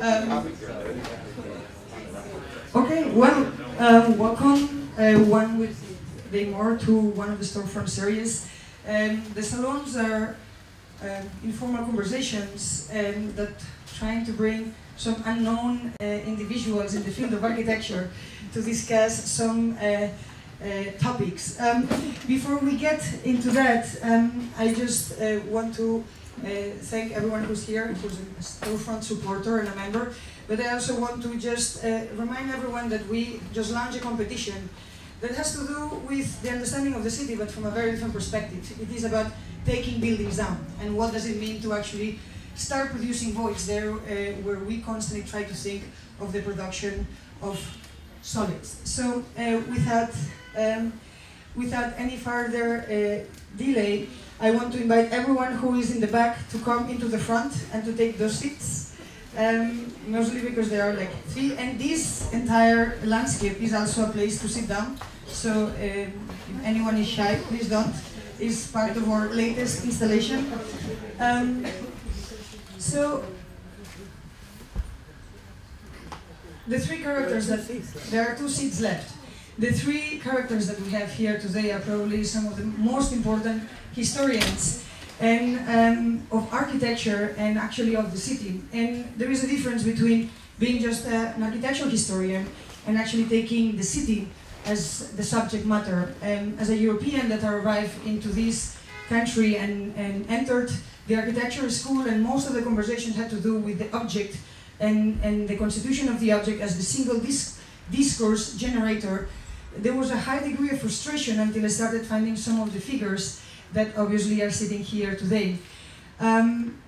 Um, okay, well, um, welcome uh, one with day more to one of the storefront series. Um, the salons are um, informal conversations um, that trying to bring some unknown uh, individuals in the field of architecture to discuss some uh, uh, topics. Um, before we get into that, um, I just uh, want to uh, thank everyone who's here, who's a storefront supporter and a member. But I also want to just uh, remind everyone that we just launched a competition that has to do with the understanding of the city, but from a very different perspective. It is about taking buildings down, and what does it mean to actually start producing voids there, uh, where we constantly try to think of the production of solids. So uh, without um, without any further uh, delay, I want to invite everyone who is in the back to come into the front and to take those seats. Um, mostly because there are like three, and this entire landscape is also a place to sit down. So um, if anyone is shy, please don't. It's part of our latest installation. Um, so the three characters that there are two seats left. The three characters that we have here today are probably some of the most important historians and um, of architecture and actually of the city. And there is a difference between being just a, an architectural historian and actually taking the city as the subject matter. Um, as a European that arrived into this country and, and entered the architecture school and most of the conversations had to do with the object and, and the constitution of the object as the single disc, discourse generator, there was a high degree of frustration until I started finding some of the figures that obviously are sitting here today. Um,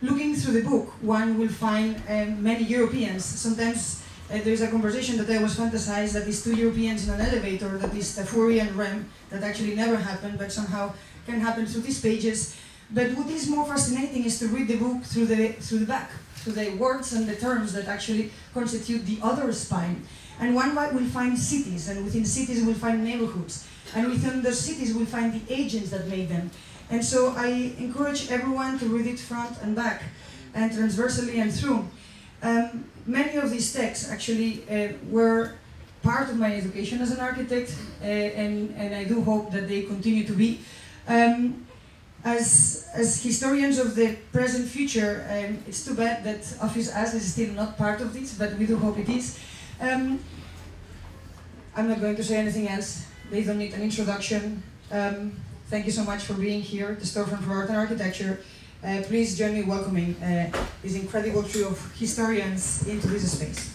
looking through the book, one will find um, many Europeans. Sometimes uh, there's a conversation that I was fantasized that these two Europeans in an elevator, that is Tafuri and Rem, that actually never happened, but somehow can happen through these pages. But what is more fascinating is to read the book through the, through the back, through the words and the terms that actually constitute the other spine. And one will find cities, and within cities we'll find neighborhoods. And within those cities we'll find the agents that made them. And so I encourage everyone to read it front and back, and transversely and through. Um, many of these texts actually uh, were part of my education as an architect, uh, and, and I do hope that they continue to be. Um, as, as historians of the present future, um, it's too bad that Office As is still not part of this, but we do hope it is. Um, I'm not going to say anything else. They don't need an introduction. Um, thank you so much for being here, the Storefront for Art and Architecture. Uh, please join me welcoming uh, this incredible trio of historians into this space.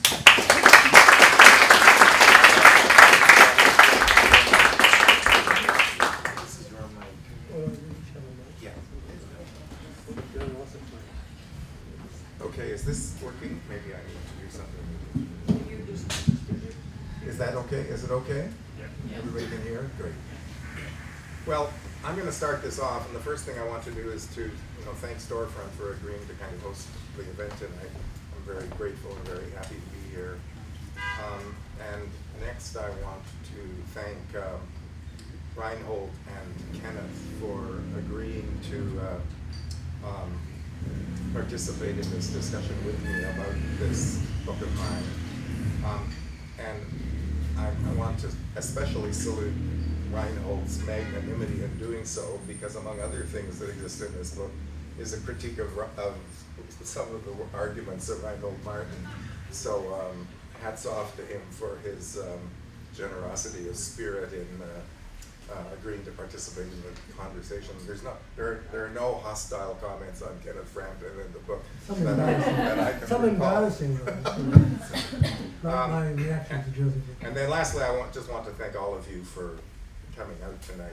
Okay, is this working? Maybe I need to do something. Is that okay? Is it okay? Everybody can hear? Great. Well, I'm going to start this off, and the first thing I want to do is to, you know, thank Storefront for agreeing to kind of host the event tonight. I'm very grateful and very happy to be here. Um, and next, I want to thank um, Reinhold and Kenneth for agreeing to uh, um, participate in this discussion with me about this book of mine. Um, and I, I want to especially salute Reinhold's magnanimity in doing so, because among other things that exist in this book is a critique of, of some of the arguments of Reinhold Martin. So um, hats off to him for his um, generosity of spirit in uh, uh, agreeing to participate in the conversation. There's not there. There are no hostile comments on Kenneth Frampton in the book Some that I, that I can some recall. embarrassing. Not Um, my reaction to Josephine. And then lastly, I want, just want to thank all of you for coming out tonight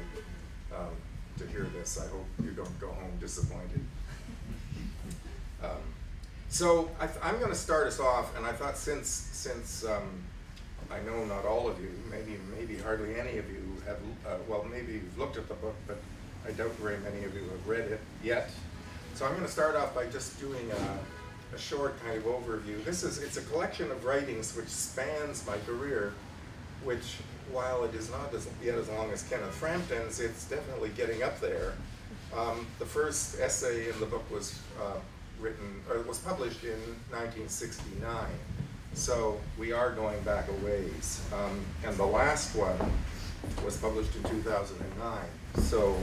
um, to hear this. I hope you don't go home disappointed. Um, so I I'm going to start us off, and I thought since since um, I know not all of you, maybe maybe hardly any of you have, uh, well, maybe you've looked at the book, but I doubt very many of you have read it yet. So I'm going to start off by just doing a, a short kind of overview. This is it's a collection of writings which spans my career, which while it is not as, yet as long as Kenneth Frampton's, it's definitely getting up there. Um, the first essay in the book was uh, written, or was published in 1969. So we are going back a ways. Um, and the last one was published in 2009. So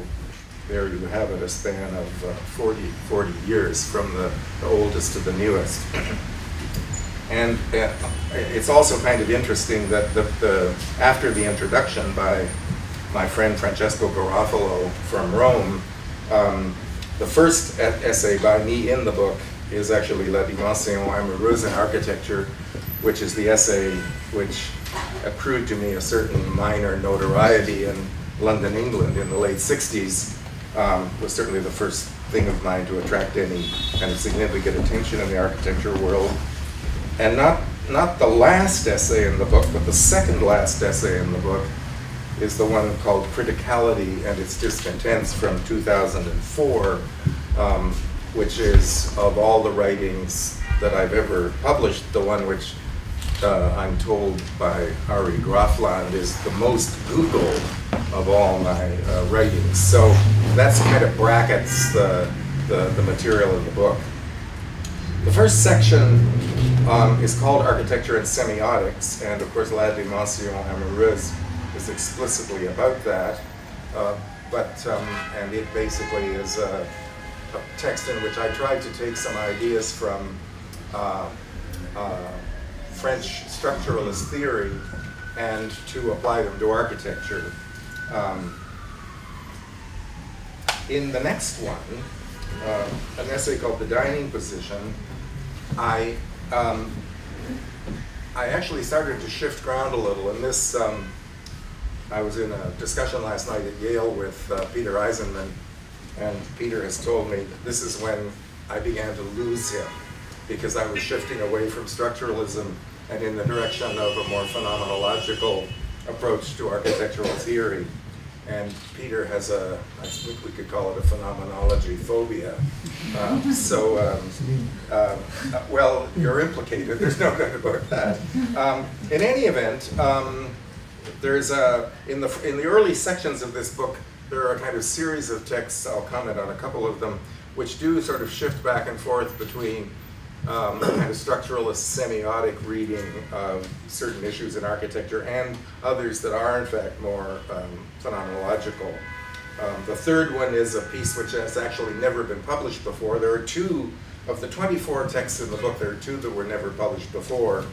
there you have it, a span of uh, 40, 40 years from the, the oldest to the newest. And uh, it's also kind of interesting that the, the, after the introduction by my friend Francesco Garofalo from Rome, um, the first essay by me in the book is actually La Dimension Amoureuse in Architecture, which is the essay which accrued to me a certain minor notoriety in London, England in the late 60s. Um, was certainly the first thing of mine to attract any kind of significant attention in the architecture world. And not, not the last essay in the book, but the second last essay in the book is the one called Criticality and its Discontents from 2004, um, which is, of all the writings that I've ever published, the one which uh, I'm told by Arie Graafland is the most Googled of all my uh, writings. So that's kind of brackets the, the, the material in the book. The first section um, is called Architecture and Semiotics, and of course La Dimension Amoureuse is explicitly about that. Uh, but, um, and it basically is a, a, text in which I tried to take some ideas from uh, uh, French structuralist theory and to apply them to architecture. Um, in the next one, uh, an essay called The Dining Position, I, um, I actually started to shift ground a little, and this um, I was in a discussion last night at Yale with uh, Peter Eisenman, and Peter has told me that this is when I began to lose him because I was shifting away from structuralism and in the direction of a more phenomenological approach to architectural theory. And Peter has a, I think we could call it a phenomenology phobia. Um, so, um, uh, well, you're implicated, there's no doubt about that. Um, in any event, um, there's a, in the, in the early sections of this book, there are a kind of series of texts, I'll comment on a couple of them, which do sort of shift back and forth between um, kind of structuralist semiotic reading of certain issues in architecture and others that are in fact more um, phenomenological. Um, the third one is a piece which has actually never been published before. There are two, of the 24 texts in the book, there are two that were never published before.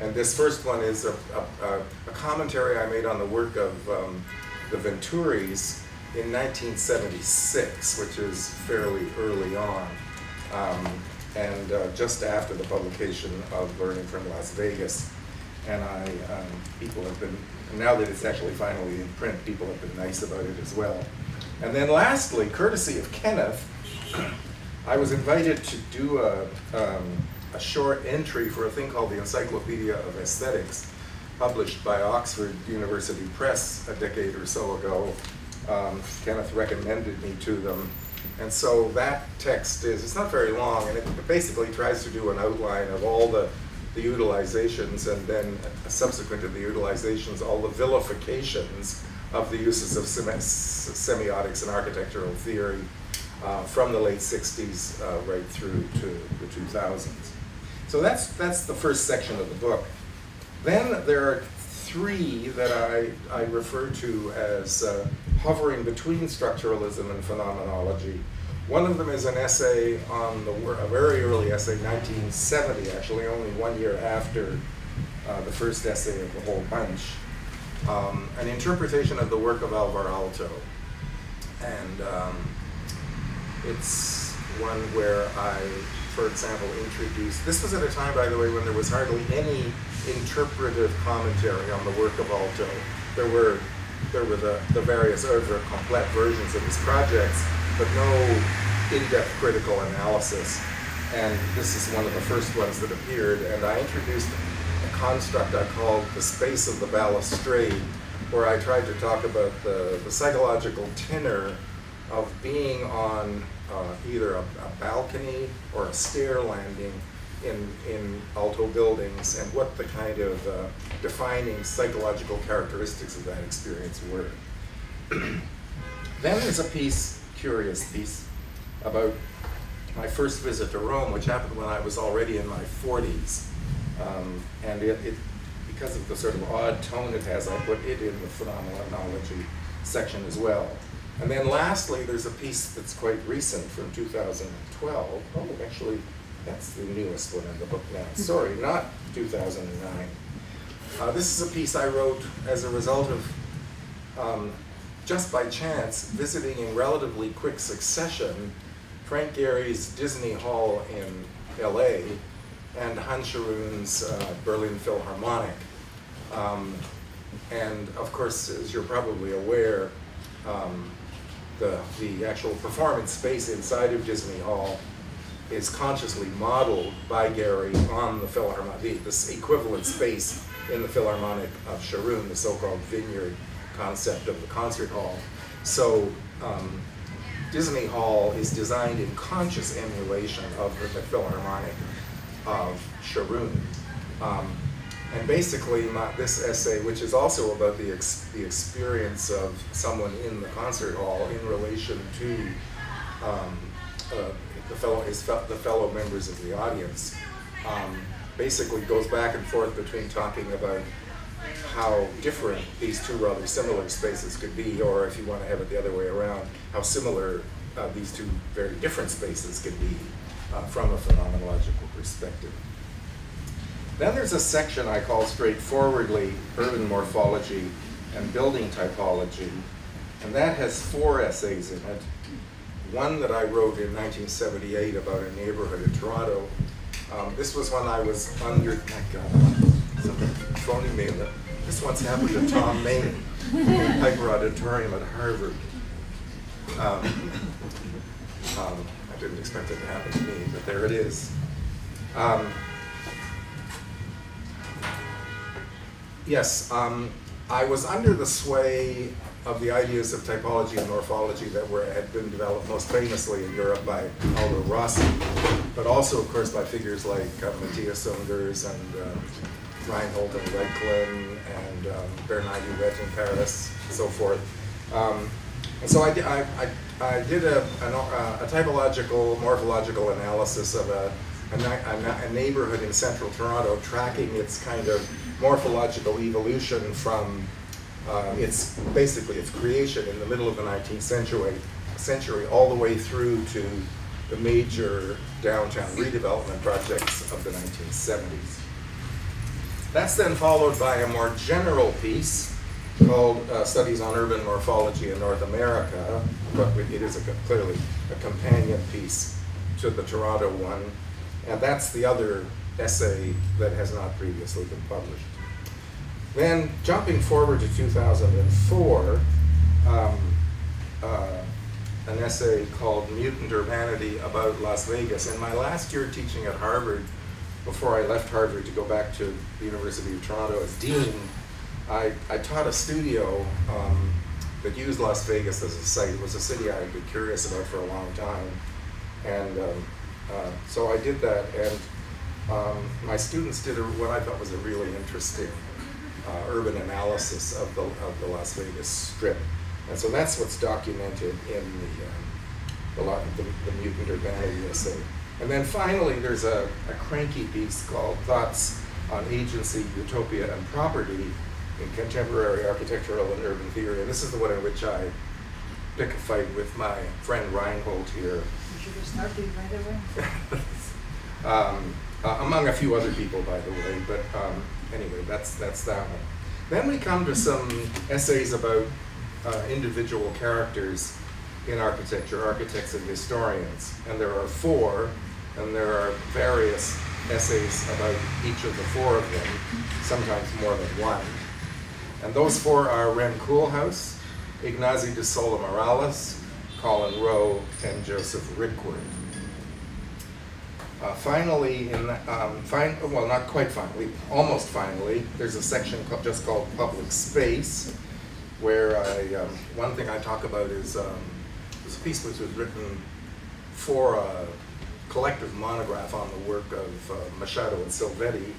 And this first one is a, a, a commentary I made on the work of um, the Venturis in 1976, which is fairly early on, um, and uh, just after the publication of Learning from Las Vegas. And I, um, people have been, now that it's actually finally in print, people have been nice about it as well. And then lastly, courtesy of Kenneth, I was invited to do a, um, a short entry for a thing called the Encyclopedia of Aesthetics, published by Oxford University Press a decade or so ago. Um, Kenneth recommended me to them. And so that text is, it's not very long, and it basically tries to do an outline of all the, the utilizations and then subsequent to the utilizations, all the vilifications of the uses of semi semiotics and architectural theory uh, from the late 60s uh, right through to the 2000s. So that's, that's the first section of the book. Then there are three that I, I refer to as uh, hovering between structuralism and phenomenology. One of them is an essay on the a very early essay, 1970, actually, only one year after uh, the first essay of the whole bunch, um, an interpretation of the work of Alvar Aalto. And um, it's one where I for example, introduced, this was at a time, by the way, when there was hardly any interpretive commentary on the work of Aalto. There were, there were the, the various oeuvre complete versions of his projects, but no in-depth critical analysis. And this is one of the first ones that appeared, and I introduced a construct I called the space of the balustrade, where I tried to talk about the, the psychological tenor of being on uh, either a, a, balcony or a stair landing in, in Aalto buildings and what the kind of uh, defining psychological characteristics of that experience were. then there's a piece, curious piece, about my first visit to Rome, which happened when I was already in my 40s. Um, and it, it, because of the sort of odd tone it has, I put it in the phenomenology section as well. And then lastly, there's a piece that's quite recent from 2012. Oh, actually, that's the newest one in the book now. Sorry, not 2009. Uh, this is a piece I wrote as a result of, um, just by chance, visiting in relatively quick succession Frank Gehry's Disney Hall in LA and Hans Scharoun's uh, Berlin Philharmonic. Um, and of course, as you're probably aware, um, the, the actual performance space inside of Disney Hall is consciously modeled by Gehry on the Philharmonic, this equivalent space in the Philharmonic of Scharoun, the so-called vineyard concept of the concert hall. So um, Disney Hall is designed in conscious emulation of the Philharmonic of Scharoun. Um, and basically, my, this essay, which is also about the, ex, the experience of someone in the concert hall in relation to um, uh, the fellow, his the fellow members of the audience, um, basically goes back and forth between talking about how different these two rather similar spaces could be, or if you want to have it the other way around, how similar uh, these two very different spaces could be uh, from a phenomenological perspective. Then there's a section I call straightforwardly urban morphology and building typology, and that has four essays in it. One that I wrote in 1978 about a neighborhood in Toronto. Um, this was when I was under, my God, something phoning me. This once happened to Thom Mayne in the Piper Auditorium at Harvard. Um, um, I didn't expect it to happen to me, but there it is. Um, yes, um, I was under the sway of the ideas of typology and morphology that were had been developed most famously in Europe by Aldo Rossi, but also, of course, by figures like uh, Mathias Ungers and um, Reinhart and Reichlin and um, Bernard Huet in Paris, and so forth. Um, and so I, I, I did a, a, a, typological, morphological analysis of a, a, a, neighborhood in central Toronto, tracking its kind of morphological evolution from uh, its, basically its creation in the middle of the 19th century, century all the way through to the major downtown redevelopment projects of the 1970s. That's then followed by a more general piece called uh, Studies on Urban Morphology in North America, but it is a, clearly a companion piece to the Toronto one, and that's the other essay that has not previously been published. Then, jumping forward to 2004, um, uh, an essay called Mutant Urbanity about Las Vegas. In my last year teaching at Harvard, before I left Harvard to go back to the University of Toronto as dean, I, I taught a studio um, that used Las Vegas as a site. It was a city I had been curious about for a long time. And um, uh, so I did that, and um, my students did a, what I thought was a really interesting uh, urban analysis of the, of the Las Vegas Strip. And so that's what's documented in the, um, the, the, the Mutant Urbanity essay. And then finally, there's a, a cranky piece called Thoughts on Agency, Utopia, and Property, in contemporary architectural and urban theory. And this is the one in which I pick a fight with my friend Reinhold here. You should have started right away. um, uh, among a few other people, by the way. But um, anyway, that's that's that one. Then we come to some essays about uh, individual characters in architecture, architects and historians. And there are four, and there are various essays about each of the four of them, sometimes more than one. And those four are Rem Koolhaas, Ignasi de Sola Morales, Colin Rowe, and Joseph Rykwert. Uh, finally, in um, fin well, not quite finally, almost finally, there's a section just called Public Space, where I, um, one thing I talk about is um, this piece which was written for a collective monograph on the work of uh, Machado and Silvetti,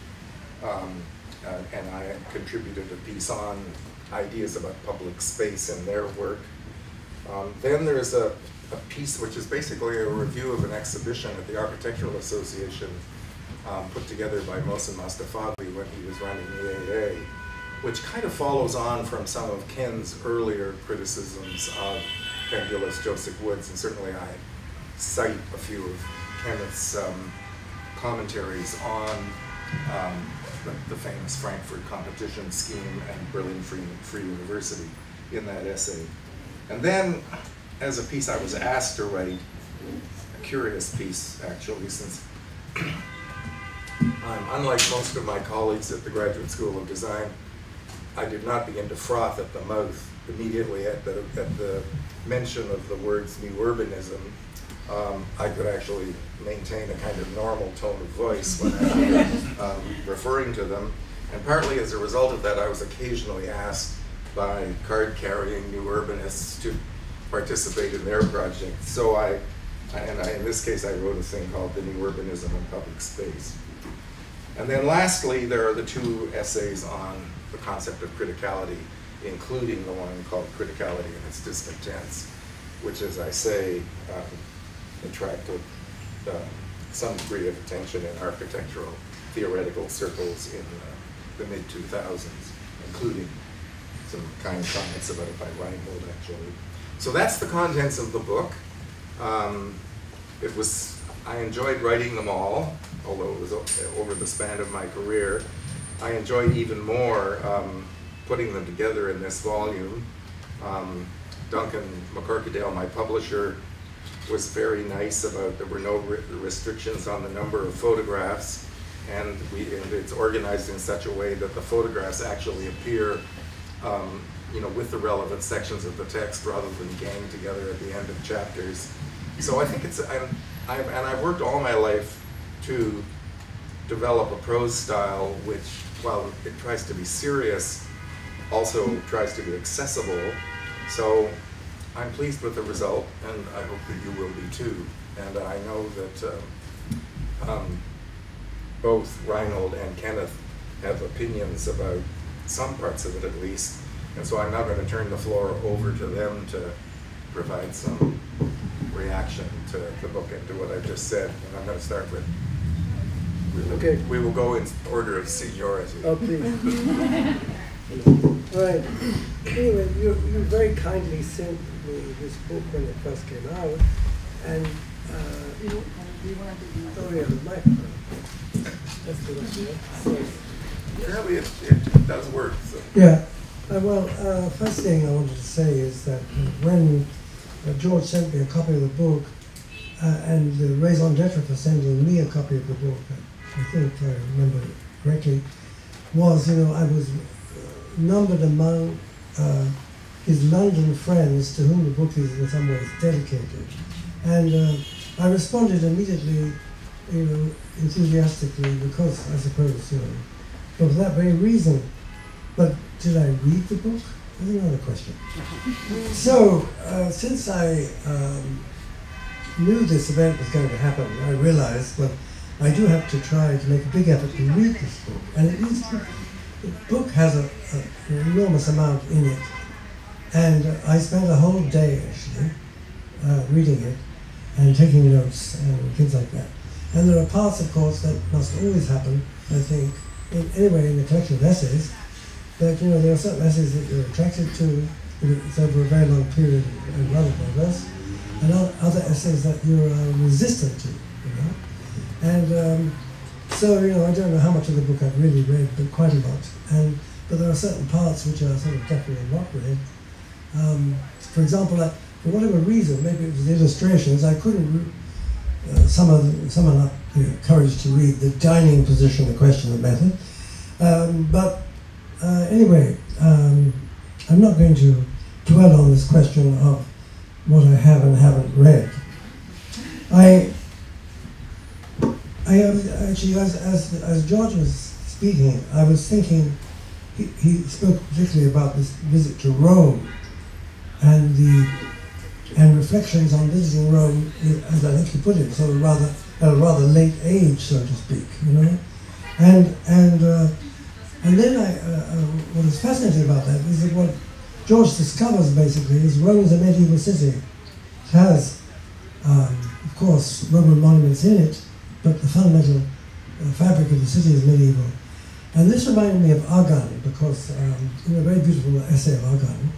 um, uh, and I contributed a piece on ideas about public space in their work. Um, then there's a, a piece which is basically a review of an exhibition at the Architectural Association um, put together by Mohsen Mostafavi when he was running the AA, which kind of follows on from some of Ken's earlier criticisms of Candilis Josic Woods, and certainly I cite a few of Kenneth's um, commentaries on um, the, the, famous Frankfurt competition scheme and Berlin Free, Free University in that essay. And then, as a piece I was asked to write, a curious piece actually, since I'm unlike most of my colleagues at the Graduate School of Design, I did not begin to froth at the mouth immediately at the, at the mention of the words new urbanism um, I could actually maintain a kind of normal tone of voice when I'm um, referring to them. And partly as a result of that, I was occasionally asked by card-carrying new urbanists to participate in their project. So I, and I, in this case, I wrote a thing called The New Urbanism in Public Space. And then lastly, there are the two essays on the concept of criticality, including the one called Criticality and its Discontents, which, as I say, um, attracted uh, some degree of attention in architectural theoretical circles in uh, the mid-2000s, including some kind comments about it by Reinhold, actually. So that's the contents of the book. Um, it was, I enjoyed writing them all, although it was over the span of my career. I enjoyed even more um, putting them together in this volume. Um, Duncan McCorquodale, my publisher, was very nice about there were no restrictions on the number of photographs. And we and it's organized in such a way that the photographs actually appear um, you know with the relevant sections of the text rather than gang together at the end of chapters. So I think it's I'm, I've, and I've worked all my life to develop a prose style which while it tries to be serious also tries to be accessible. So I'm pleased with the result, and I hope that you will be too. And I know that um, um, both Reinhold and Kenneth have opinions about some parts of it at least, and so I'm now going to turn the floor over to them to provide some reaction to the book and to what I've just said. And I'm going to start with. We will, okay. We will go in order of seniority. Oh, please. Right. Anyway, you, you very kindly sent me this book when it first came out, and uh, you know, oh yeah, the microphone. That's the one. Yeah. Apparently, it, it does work. So. Yeah. Uh, well, uh, first thing I wanted to say is that when uh, George sent me a copy of the book, uh, and the raison d'etre for sending me a copy of the book, I think I remember correctly, was you know I was numbered among uh, his London friends to whom the book is in some ways dedicated. And uh, I responded immediately, you know, enthusiastically because I suppose, you know, for that very reason. But did I read the book? That's another question. so, uh, since I um, knew this event was going to happen, I realized, well, I do have to try to make a big effort to read this book. And it is the book has a, a, an enormous amount in it, and I spent a whole day actually uh, reading it and taking notes and things like that. And there are parts, of course, that must always happen, I think, in, anyway, in the collection of essays, that, you know, there are certain essays that you're attracted to, it's over a very long period and rather diverse, and other essays that you're uh, resistant to, you know. And um, so, you know, I don't know how much of the book I've really read, but quite a lot. And But there are certain parts which are sort of definitely not read. Um, for example, like, for whatever reason, maybe it was the illustrations, I couldn't uh, someone, someone up, courage to read the dining position, the question, the method. Um, but uh, anyway, um, I'm not going to dwell on this question of what I have and haven't read. I I actually, as, as, as George was speaking, I was thinking, he, he spoke particularly about this visit to Rome and the and reflections on visiting Rome, as I think he put it, sort of rather at a rather late age, so to speak, you know. And and uh, and then I, uh, uh, what is fascinating about that is that what George discovers basically is Rome is a medieval city. It has um, of course, Roman monuments in it, but the fundamental uh, fabric of the city is medieval. And this reminded me of Argan because um, in a very beautiful essay of Argan,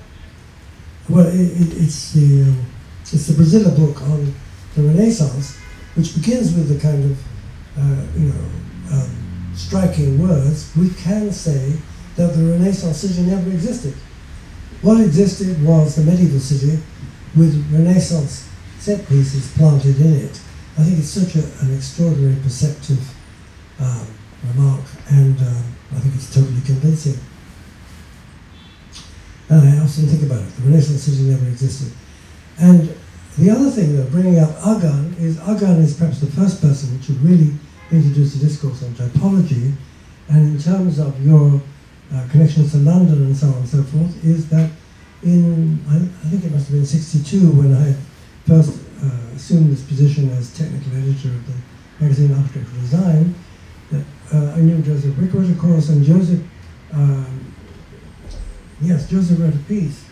well, it, it, it's the um, it's the Braziller book on the Renaissance, which begins with the kind of uh, you know um, striking words. We can say that the Renaissance city never existed. What existed was the medieval city with Renaissance set pieces planted in it. I think it's such a, an extraordinary perceptive um, remark, and um, I think it's totally convincing. And I often think about it. The Renaissance city never existed. And the other thing, though, bringing up Argan, is Argan is perhaps the first person to really introduce the discourse on typology. And in terms of your uh, connections to London and so on and so forth, is that in, I, I think it must have been 62 when I first uh, assumed this position as technical editor of the magazine Architectural Design, that uh, I knew Joseph Rykwert, of course, and Joseph, um, yes, Joseph wrote a piece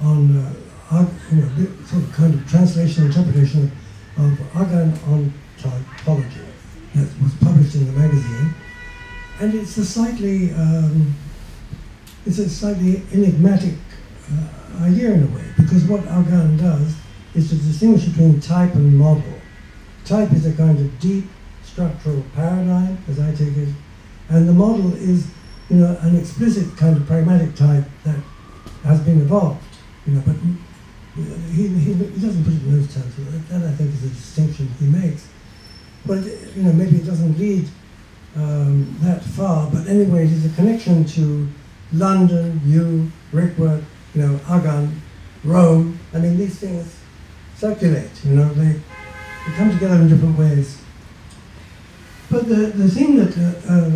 on uh, you know, sort of kind of translation interpretation of Argan on typology that was published in the magazine, and it's a slightly um, it's a slightly enigmatic uh, idea in a way because what Argan does is to distinguish between type and model. Type is a kind of deep structural paradigm, as I take it, and the model is, you know, an explicit kind of pragmatic type that has been evolved, you know, but he, he, he doesn't put it in those terms. That, I think is a distinction he makes. But, you know, maybe it doesn't lead um, that far, but anyway, it is a connection to London, you, Rykwert, you know, Argan, Rome. I mean, these things circulate, you know, they, they come together in different ways. But the, the thing that, uh, uh,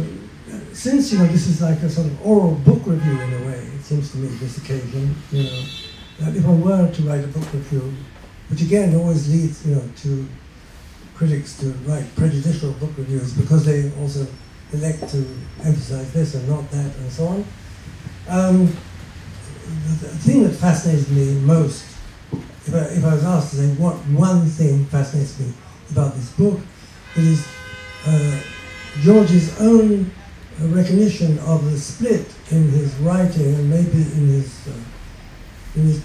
since, you know, this is like a sort of oral book review in a way, it seems to me, this occasion, you know, that if I were to write a book review, which again always leads, you know, to critics to write prejudicial book reviews because they also elect to emphasize this and not that and so on. Um, the, the thing that fascinates me most if I, if I was asked to say what one thing fascinates me about this book, it is uh, George's own recognition of the split in his writing and maybe in his, uh, in his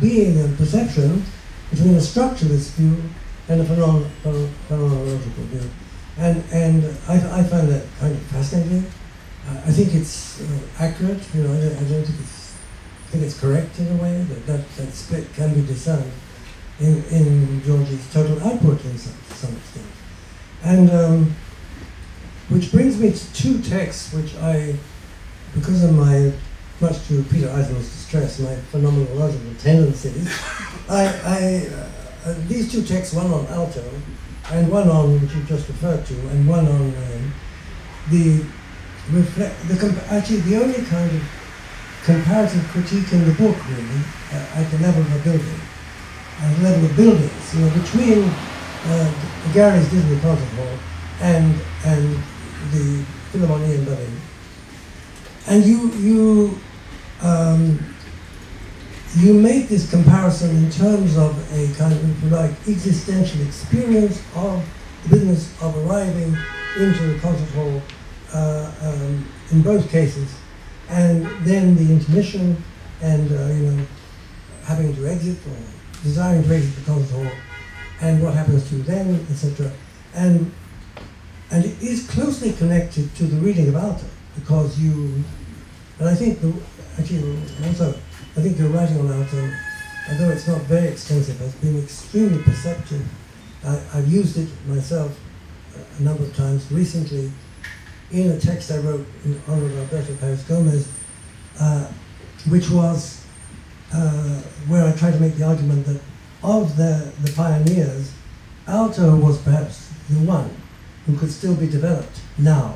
being and perception between a structuralist view and a phenomenological view. And, and I, I find that kind of fascinating. I think it's uh, accurate, you know, I, I don't think it's I think it's correct in a way that that, that split can be discerned in, in George's total output in some, to some extent. And um, which brings me to two texts which I, because of my, much to Peter Eisenman's distress, my phenomenological tendencies, I, I uh, these two texts, one on Aalto and one on, which you just referred to, and one on um, the reflect, the, actually the only kind of comparative critique in the book, really, uh, at the level of a building, at the level of buildings, you know, between uh, Gehry's Disney Concert Hall and and the Philharmonic in Berlin. And you you um, you make this comparison in terms of a kind of, if you like, existential experience of the business of arriving into the concert hall uh, um, in both cases and then the intermission and uh, you know having to exit or desiring to exit the concert hall and what happens to you then, etc. And and it is closely connected to the reading of Aalto because you and I think the, actually also I think your writing on Aalto, although it's not very extensive, has been extremely perceptive. I, I've used it myself a number of times recently in a text I wrote in honor of Alberto Perez Gomez, uh, which was uh, where I tried to make the argument that of the, the pioneers, Aalto was perhaps the one who could still be developed now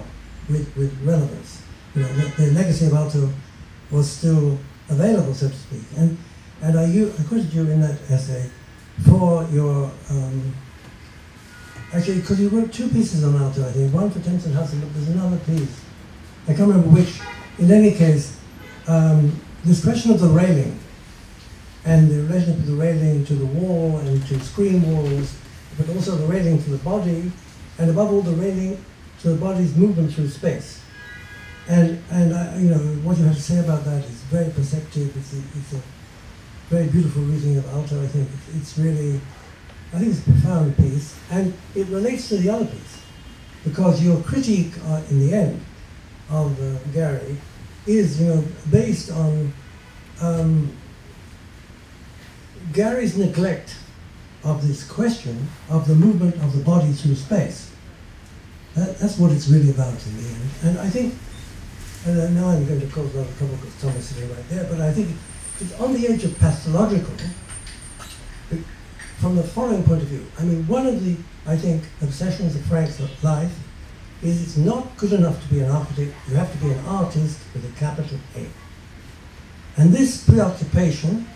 with, with relevance. You know, the, legacy of Aalto was still available, so to speak. And, and I, I quoted you in that essay for your um, Actually, because you wrote two pieces on Aalto, I think. One for Templeton House, but there's another piece. I can't remember which. In any case, um, this question of the railing and the relationship of the railing to the wall and to screen walls but also the railing to the body, and above all the railing to the body's movement through space. And, and you know, what you have to say about that is very perceptive. It's a, it's a very beautiful reading of Aalto. I think it's, it's really, I think it's a profound piece, and it relates to the other piece, because your critique uh, in the end of uh, Gehry is, you know, based on um, Gehry's neglect of this question of the movement of the body through space. That, that's what it's really about in the end. And I think, and now I'm going to cause a lot of trouble because Thomas is sitting right there, but I think it's on the edge of pathological from the following point of view. I mean, one of the, I think, obsessions of Frank's life is it's not good enough to be an architect, you have to be an artist with a capital A. And this preoccupation,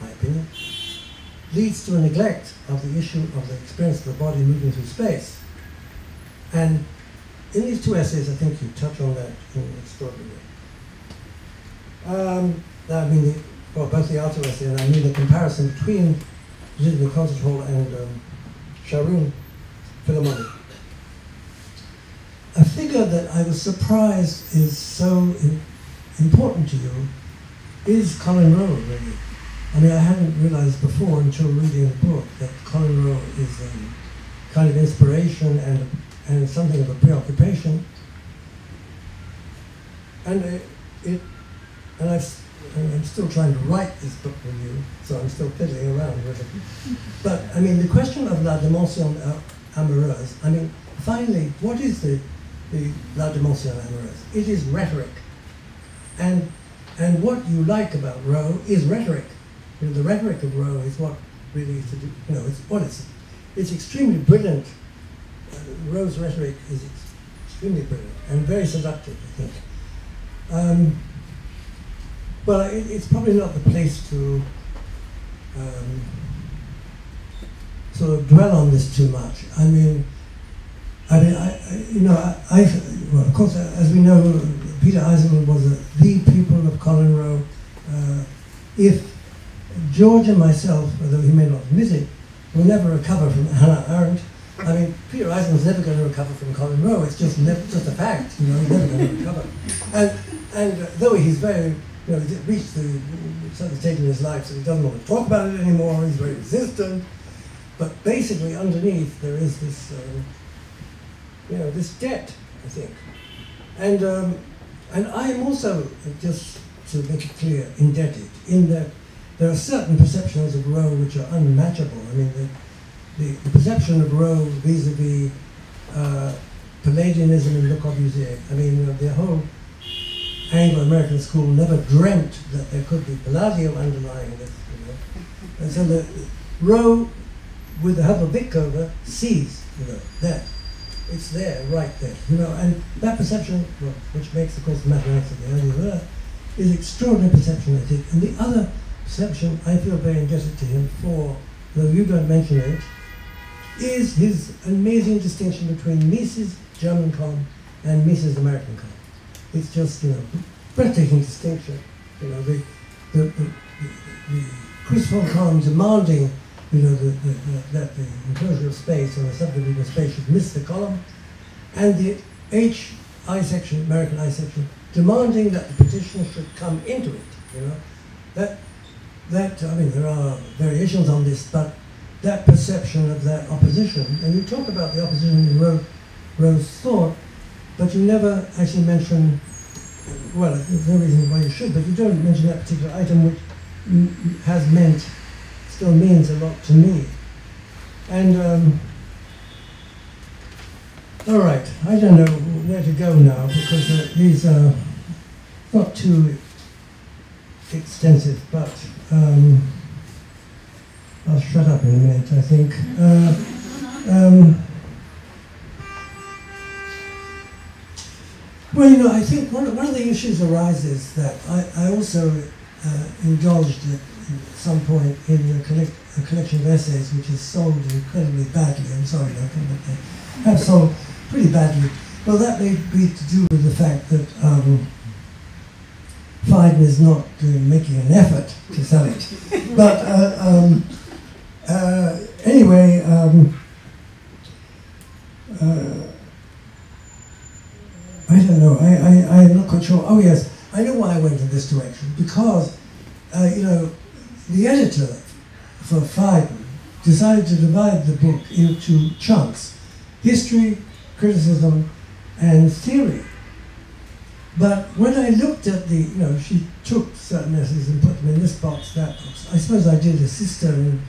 my opinion, leads to a neglect of the issue of the experience of the body moving through space. And in these two essays, I think you touch on that in an extraordinary way. Um, I mean, the, well, both the Aalto essay and I mean the comparison between the Concert Hall and um, Scharoun Philharmonic. A figure that I was surprised is so important to you is Colin Rowe, really. I mean, I hadn't realized before until reading the book that Colin Rowe is a kind of inspiration and, and something of a preoccupation. And it, it and I've, I'm still trying to write this book you, so I'm still fiddling around with it. But I mean, the question of la dimension amoureuse, I mean, finally, what is the, the la dimension amoureuse? It is rhetoric. And, and what you like about Rowe is rhetoric. You know, the rhetoric of Rowe is what really is to do, you know, it's what it's, it's extremely brilliant. Rowe's rhetoric is extremely brilliant and very seductive, I think. Um, well, it, it's probably not the place to um, sort of dwell on this too much. I mean, I mean, I, I you know, I, I, well, of course, as we know, Peter Eisenman was a, the pupil of Colin Rowe. Uh, if George and myself, although he may not admit it, will never recover from Hannah Arendt. I mean, Peter Eisenman's never going to recover from Colin Rowe. It's just just a fact, you know, he's never going to recover. And, and uh, though he's very, you know, he's reached the certain stage in his life, so he doesn't want to talk about it anymore, he's very resistant. But basically, underneath, there is this, um, you know, this debt, I think. And, um, and I am also, just to make it clear, indebted in that there are certain perceptions of Rowe which are unmatchable. I mean, the, the, the perception of Rowe vis-a-vis uh, Palladianism in Le Corbusier. I mean, the whole Anglo-American school never dreamt that there could be Palladio underlying this, you know. And so the Rowe, with the help of Wittkower, sees, you know, that. It's there, right there, you know, and that perception, well, which makes, of course, the mathematics of the early earth, is extraordinary perception, I think. And the other perception I feel very indebted to him for, though you don't mention it, is his amazing distinction between Mies's German column and Mies's American column. It's just, you know, breathtaking distinction. You know, the, the, the, the, the column demanding, you know, the, the, the, that the enclosure of space or the subdivision of space should miss the column, and the H I section, American I section, demanding that the petition should come into it. You know, that that, I mean, there are variations on this, but that perception of that opposition, and you talk about the opposition in Rowe, Rowe's thought, but you never actually mention, well, there's no reason why you should, but you don't mention that particular item which has meant, still means a lot to me. And, um, all right, I don't know where to go now because uh, these are not too extensive, but um, I'll shut up in a minute, I think. Uh, um, well, you know, I think one, one of the issues arises that I, I also uh, indulged at, some point in a, collect, a, collection of essays which is sold incredibly badly. I'm sorry, but they have sold pretty badly. Well, that may be to do with the fact that um, Phaidon is not making an effort to sell it. but uh, um, uh, anyway, um, uh, I don't know. I, I, I'm not quite sure. Oh, yes. I know why I went in this direction. Because, uh, you know, the editor for Phaidon decided to divide the book into chunks history, criticism, and theory. But when I looked at the, you know, she took certain essays and put them in this box, that box. I suppose I did assist her in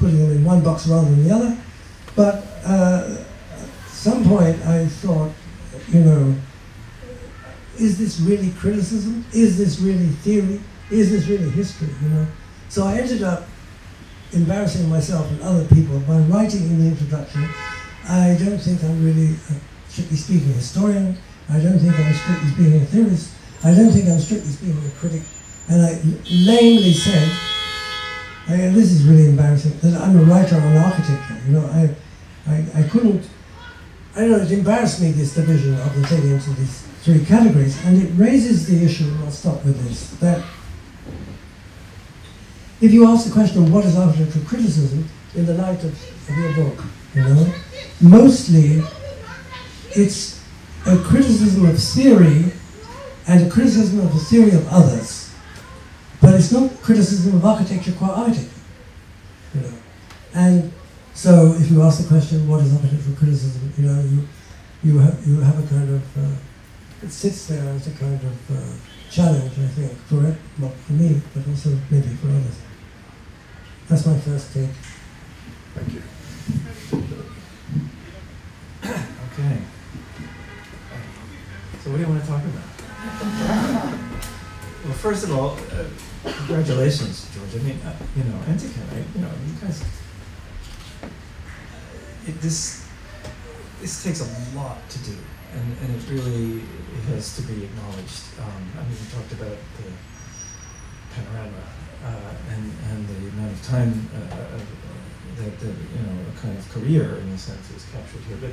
putting them in one box rather than the other. But uh, at some point I thought, you know, is this really criticism? Is this really theory? Is this really history? You know. So I ended up embarrassing myself and other people by writing in the introduction. I don't think I'm really, uh, strictly speaking, a historian. I don't think I'm strictly speaking a theorist. I don't think I'm strictly speaking a critic. And I lamely said, Oh, I, this is really embarrassing, that I'm a writer on architecture. You know, I, I, I couldn't, I don't know, it embarrassed me, this division of the thing into these three categories. And it raises the issue, I'll stop with this, that if you ask the question, of what is architectural criticism, in the light of, of your book, you know, mostly it's a criticism of theory and a criticism of the theory of others. But it's not criticism of architecture qua architecture. You know. And so if you ask the question, what is architectural criticism, you know, you, you, have, you have a kind of, uh, it sits there as a kind of uh, challenge, I think, for it, not for me, but also maybe for others. That's my first take. Thank you. Okay. So what do you want to talk about? well, first of all, uh, congratulations, George. I mean, uh, you know, Entica, right? You know, you guys. Uh, it, this this takes a lot to do, and, and it really has to be acknowledged. Um, I mean, we talked about the panorama uh, and and the amount of time uh, uh, that, that you know a kind of career in a sense is captured here, but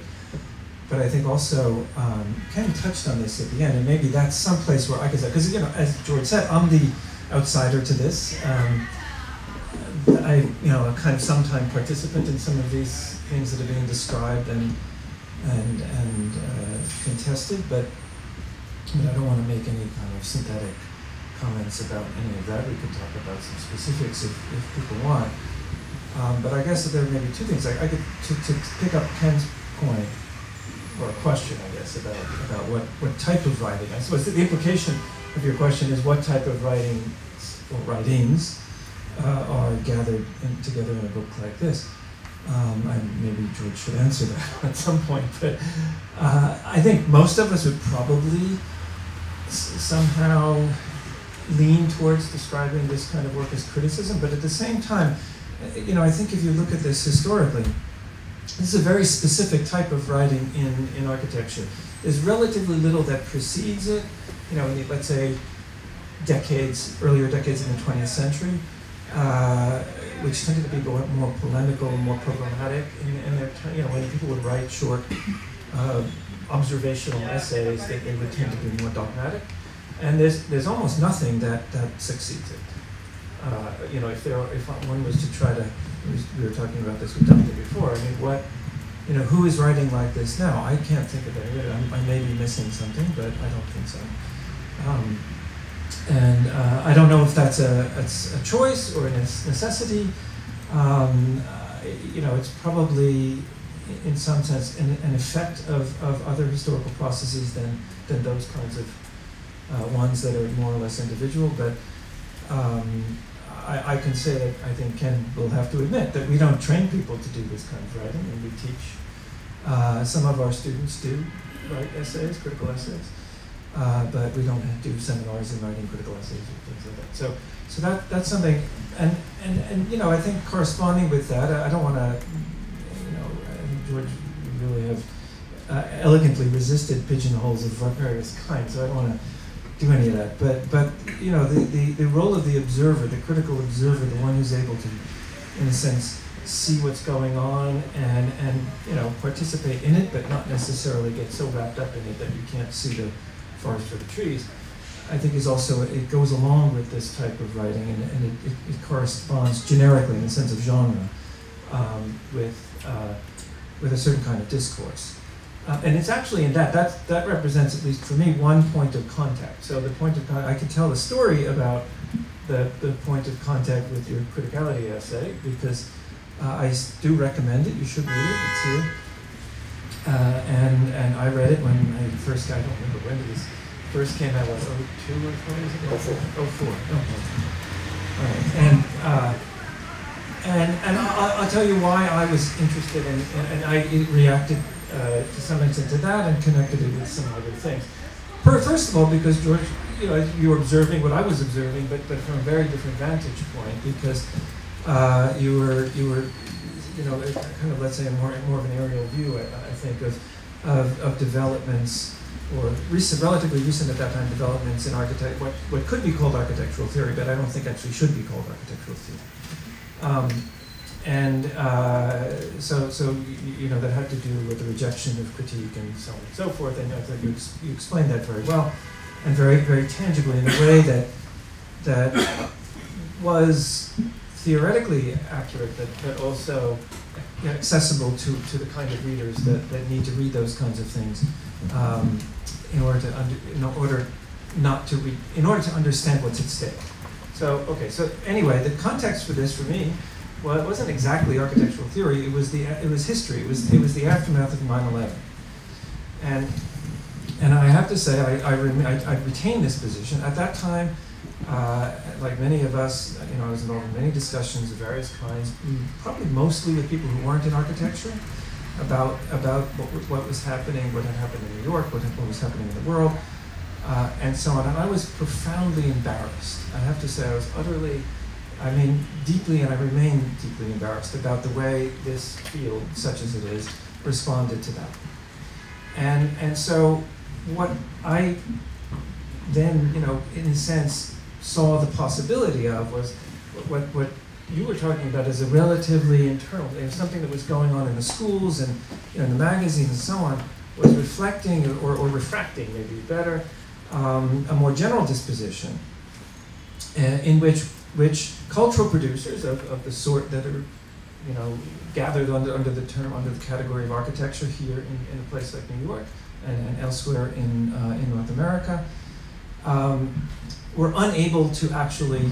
but I think also um, Ken touched on this at the end, and maybe that's someplace where I could say, because you know, as George said, I'm the outsider to this. Um, I, you know, a kind of sometime participant in some of these things that are being described and and and uh, contested, but, I don't want to make any kind of synthetic comments about any of that. We could talk about some specifics if, if people want. Um, but I guess that there may be two things. I, I could to, to pick up Ken's point or a question, I guess, about, about what, what type of writing. I suppose the implication of your question is what type of writing or writings uh, are gathered in, together in a book like this. Um, and maybe George should answer that at some point, but uh, I think most of us would probably somehow lean towards describing this kind of work as criticism, but at the same time, you know, I think if you look at this historically, this is a very specific type of writing in, in architecture. There's relatively little that precedes it, you know, in the, let's say decades, earlier decades in the 20th century, uh, which tended to be more polemical, and more programmatic and, their, you know, when people would write short uh, observational essays, they, they would tend to be more dogmatic. And there's, there's almost nothing that, that succeeds it. Uh, you know, if there, if one was to try to we were talking about this with Dante before. I mean, what, you know, who is writing like this now? I can't think of any. I, I may be missing something, but I don't think so. Um, and uh, I don't know if that's a, a choice or a necessity. Um, uh, you know, it's probably, in some sense, an, an, effect of, of other historical processes than, than those kinds of uh, ones that are more or less individual. But um, I, I can say that I think Ken will have to admit that we don't train people to do this kind of writing, and we teach. Uh, some of our students do write essays, critical essays, uh, but we don't do seminars in writing critical essays or things like that. So, so that that's something, and and and you know, I think corresponding with that, I, I don't want to, you know, George really have uh, elegantly resisted pigeonholes of various kinds. So I don't want to do any of that. But but you know the, the, the role of the observer, the critical observer, the one who's able to, in a sense, see what's going on and and you know participate in it, but not necessarily get so wrapped up in it that you can't see the forest for the trees. I think is also it goes along with this type of writing and, and it, it, it corresponds generically in the sense of genre um, with uh, with a certain kind of discourse. Uh, and it's actually in that, that, that represents, at least for me, one point of contact. So the point of contact, I could tell a story about the, the point of contact with your criticality essay because uh, I do recommend it. You should read it. It's here. Uh, and, and I read it when I first, I don't remember when it was, first came out, was 02 or 04? 04. 04. Okay. All right. And, uh, and, and I'll, I'll, tell you why I was interested in, and I reacted uh, to some extent to that and connected it with some other things. First of all, because George, you know, you were observing what I was observing, but, but from a very different vantage point, because uh, you were you were you know kind of let's say a more more of an aerial view, I, I think of, of, of developments or recent, relatively recent at that time developments in architect what what could be called architectural theory, but I don't think actually should be called architectural theory. Um, and uh, so, so you know that had to do with the rejection of critique and so on and so forth. And I thought you, ex- you explained that very well and very, very tangibly in a way that that was theoretically accurate, but, but also accessible to, to the kind of readers that, that need to read those kinds of things um, in order to under, in order not to read, in order to understand what's at stake. So okay, so anyway, the context for this for me well, it wasn't exactly architectural theory. It was the it was history. It was it was the aftermath of 9/11, and and I have to say I I, rem- I, I retained this position at that time. Uh, like many of us, you know, I was involved in many discussions of various kinds, probably mostly with people who weren't in architecture, about about what, what was happening, what had happened in New York, what, what was happening in the world, uh, and so on. And I was profoundly embarrassed. I have to say, I was utterly I mean, deeply, and I remain deeply embarrassed about the way this field, such as it is, responded to that. And, and so, what I then, you know, in a sense, saw the possibility of was what, what you were talking about as a relatively internal, something that was going on in the schools and you know, in the magazines and so on, was reflecting or, or refracting, maybe better, um, a more general disposition uh, in which which cultural producers of, of the sort that are, you know, gathered under, under the term, under the category of architecture here in, in a place like New York and, and elsewhere in, uh, in North America, um, were unable to actually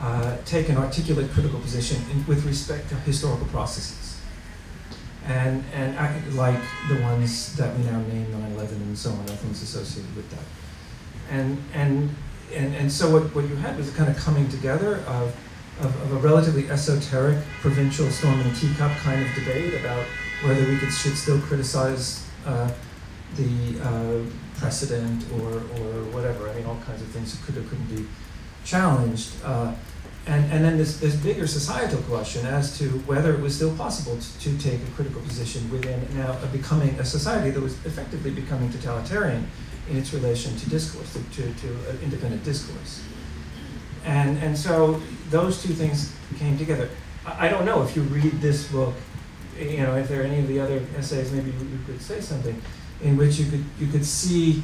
uh, take an articulate critical position in, with respect to historical processes. And, and like the ones that we now name 9-11 and so on, are things associated with that. And, and and, and so what, what you had was a kind of coming together of, of, of, a relatively esoteric provincial storm in teacup kind of debate about whether we could, should still criticize uh, the uh, precedent or, or whatever. I mean, all kinds of things that could or couldn't be challenged. Uh, and, and then this, this bigger societal question as to whether it was still possible to, to take a critical position within now becoming a society that was effectively becoming totalitarian in its relation to discourse, to, to, to independent discourse. And, and so those two things came together. I, I don't know if you read this book, you know, if there are any of the other essays, maybe you, you could say something in which you could, you could see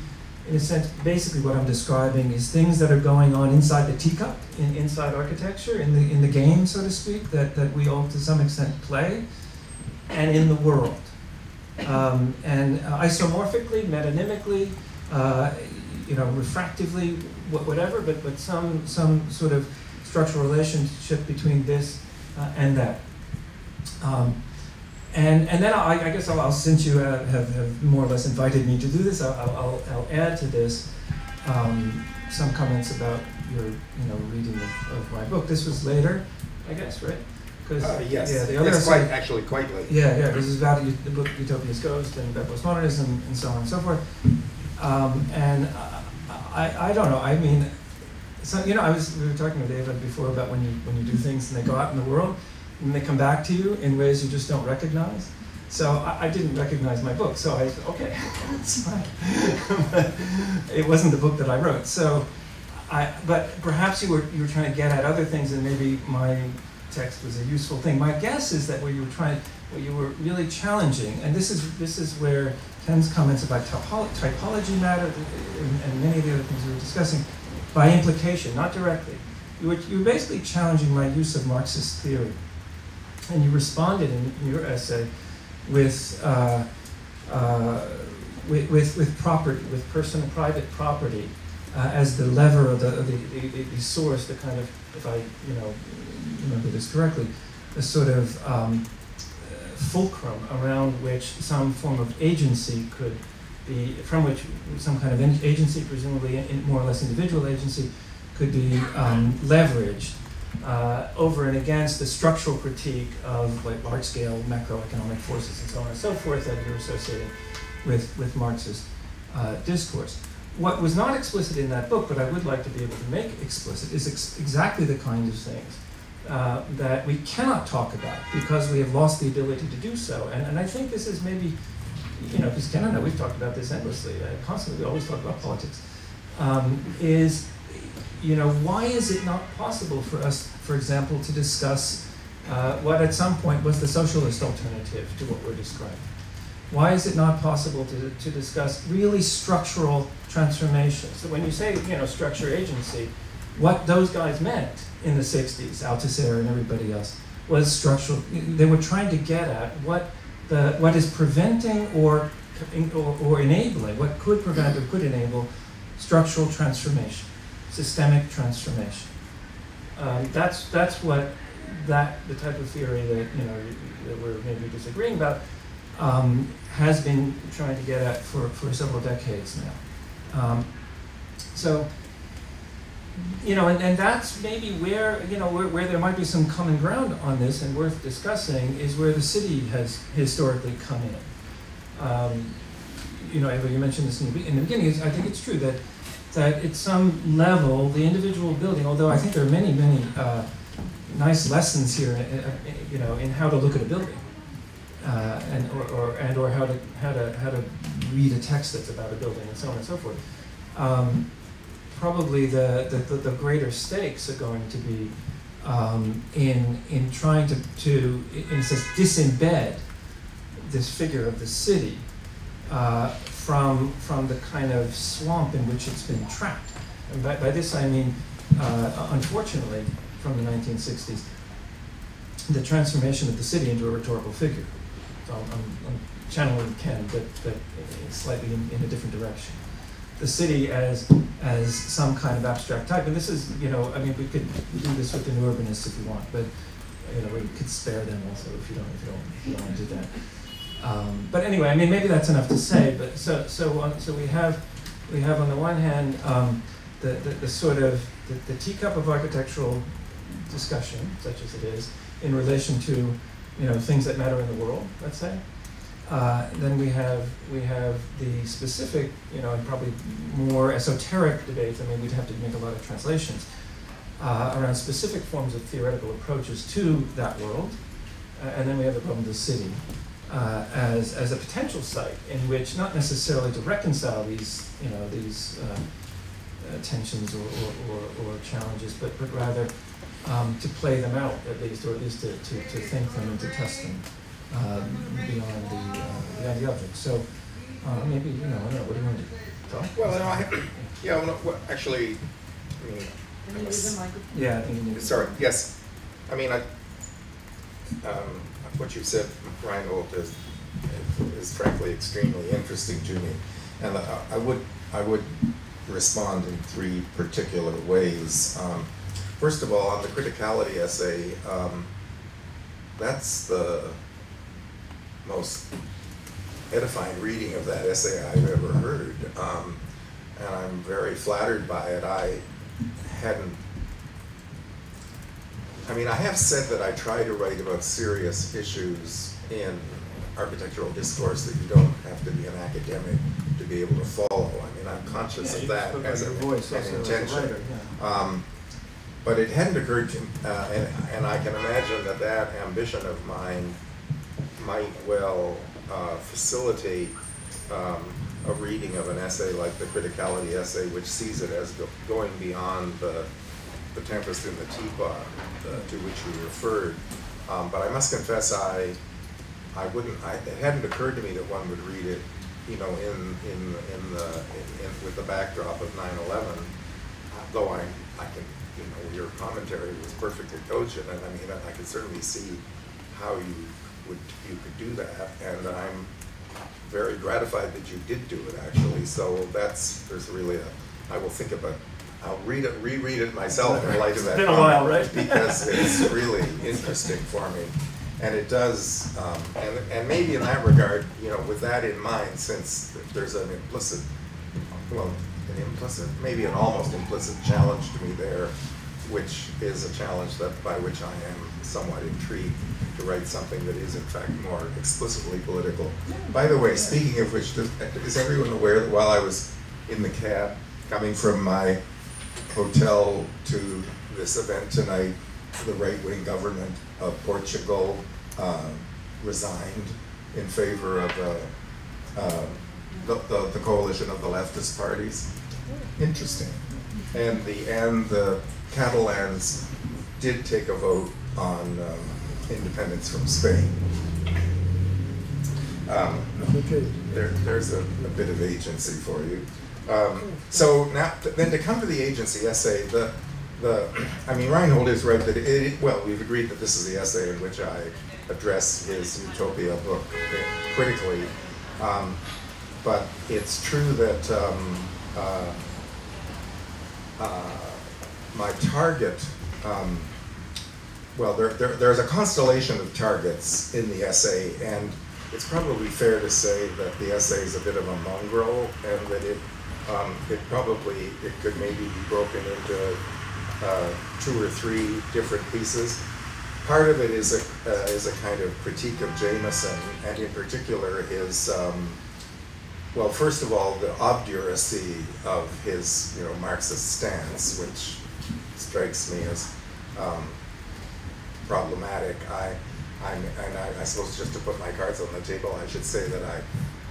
in a sense, basically what I'm describing is things that are going on inside the teacup, in, inside architecture, in the, in the game, so to speak, that, that we all to some extent play, and in the world. Um, and uh, isomorphically, metonymically, uh, you know, refractively, whatever, but, but some, some sort of structural relationship between this uh, and that. Um, and, and then I, I guess I'll, I'll, since you have, have, more or less invited me to do this, I'll, I'll, I'll add to this um, some comments about your you know, reading of, of, my book. This was later, I guess, right? Because uh, yes, yeah, the other it's quite, actually quite late. Yeah, yeah. This is about the book Utopia's Ghost and about postmodernism and so on and so forth. Um, and I, I don't know. I mean, so you know, I was we were talking with David before about when you when you do things and they go out in the world and they come back to you in ways you just don't recognize. So I, I didn't recognize my book. So I said, okay, it's fine. it wasn't the book that I wrote. So I, but perhaps you were you were trying to get at other things, and maybe my text was a useful thing. My guess is that what you were trying, what you were really challenging, and this is this is where Ken's comments about typology matter and, and, many of the other things we were discussing by implication, not directly. You were, you were basically challenging my use of Marxist theory. And you responded in, your essay with, uh, uh, with, with, with property, with personal private property uh, as the lever of the, of the, the, the source, the kind of, if I you know remember this correctly, the sort of um, uh, fulcrum around which some form of agency could be, from which some kind of agency, presumably in more or less individual agency, could be um, leveraged uh, over and against the structural critique of like large-scale macroeconomic forces and so on and so forth that you're associating with, with Marxist uh, discourse. What was not explicit in that book, but I would like to be able to make explicit, is ex exactly the kind of things uh, that we cannot talk about because we have lost the ability to do so. And, and I think this is maybe, you know, because Ken and I, we've talked about this endlessly, uh, constantly, we always talk about politics, um, is, you know, why is it not possible for us, for example, to discuss uh, what at some point was the socialist alternative to what we're describing? Why is it not possible to, to discuss really structural transformations? So when you say, you know, structure agency, what those guys meant in the 60s, Althusser and everybody else, was structural. They were trying to get at what, the, what is preventing or, or, or enabling, what could prevent or could enable structural transformation, systemic transformation. Um, that's, that's what that, the type of theory that, you know, that we're maybe disagreeing about um, has been trying to get at for, for several decades now. Um, so, you know, and, and that's maybe where, you know, where, where there might be some common ground on this and worth discussing is where the city has historically come in. Um, you know, Eva, you mentioned this in the, in the beginning, I think it's true that, that at some level, the individual building, although I think there are many, many uh, nice lessons here, uh, you know, in how to look at a building uh, and or, or, and or how to how to how to read a text that's about a building and so on and so forth. Um, probably the, the, the, greater stakes are going to be um, in in trying to to in a sense disembed this figure of the city uh, from from the kind of swamp in which it's been trapped. And by, by this I mean, uh, unfortunately, from the 1960s, the transformation of the city into a rhetorical figure. So I'm, I'm channeling Ken, but, but slightly in, in, a different direction. The city as as some kind of abstract type, and this is, you know, I mean, we could do this with the new urbanists if you want, but you know, we could spare them also if you don't if you don't, if you don't want to do that. Um, but anyway, I mean, maybe that's enough to say. But so so on, so we have we have on the one hand um, the, the, the sort of the, the teacup of architectural discussion, such as it is, in relation to you know, things that matter in the world, let's say. Uh, then we have we have the specific, you know, and probably more esoteric debates. I mean, we'd have to make a lot of translations uh, around specific forms of theoretical approaches to that world. Uh, and then we have the problem of the city uh, as as a potential site in which not necessarily to reconcile these, you know, these uh, uh, tensions or, or, or, or, challenges, but but rather um, to play them out at least, or at least to, to, to think them and to test them um, beyond the uh, beyond the object. So uh, maybe you know, I don't know. What do you want to talk? Well, no, I, yeah. Well, well, actually, I mean, I was, yeah. I think sorry. Yes, I mean, I. Um, what you said, Reinhold, is is frankly extremely interesting to me, and I, I would I would respond in three particular ways. Um, First of all, on the criticality essay, um, that's the most edifying reading of that essay I've ever heard. Um, and I'm very flattered by it. I hadn't, I mean, I have said that I try to write about serious issues in architectural discourse that you don't have to be an academic to be able to follow. I mean, I'm conscious yeah, of that as, a, voice, an intention. Writer, yeah. um, but it hadn't occurred to me, uh, and, and I can imagine that that ambition of mine might well uh, facilitate um, a reading of an essay like the criticality essay, which sees it as go going beyond the, the tempest in the teapot uh, to which you referred. Um, but I must confess, I, I wouldn't. I, it hadn't occurred to me that one would read it, you know, in in in the in, in, with the backdrop of 9/11. Though I I can you know, your commentary was perfectly cogent, and I mean, I could certainly see how you would you could do that, and I'm very gratified that you did do it actually. So that's there's really a I will think about I'll read it reread it myself in light of that. It's been a while, right? because it's really interesting for me. And it does, um, and, and maybe in that regard, you know, with that in mind, since there's an implicit, well, an implicit, maybe an almost implicit challenge to me there, which is a challenge that by which I am somewhat intrigued to write something that is in fact more explicitly political. By the way, speaking of which, does, is everyone aware that while I was in the cab coming from my hotel to this event tonight, the right-wing government of Portugal uh, resigned in favor of uh, uh, the, the, the, coalition of the leftist parties. Interesting. And the and the Catalans did take a vote on um, independence from Spain. Um, okay. there, there's a, a, bit of agency for you. Um, so now, then to come to the agency essay, the, the, I mean, Reinhold is right that it, well, we've agreed that this is the essay in which I address his Utopia book critically. Um, but it's true that um, uh, uh, my target, um, well, there, there, there's a constellation of targets in the essay, and it's probably fair to say that the essay is a bit of a mongrel, and that it, um, it probably, it could maybe be broken into uh, two or three different pieces. Part of it is a, uh, is a kind of critique of Jameson, and in particular his, um, well, first of all, the obduracy of his, you know, Marxist stance, which strikes me as um, problematic. I, I'm, and I, I, suppose just to put my cards on the table, I should say that I,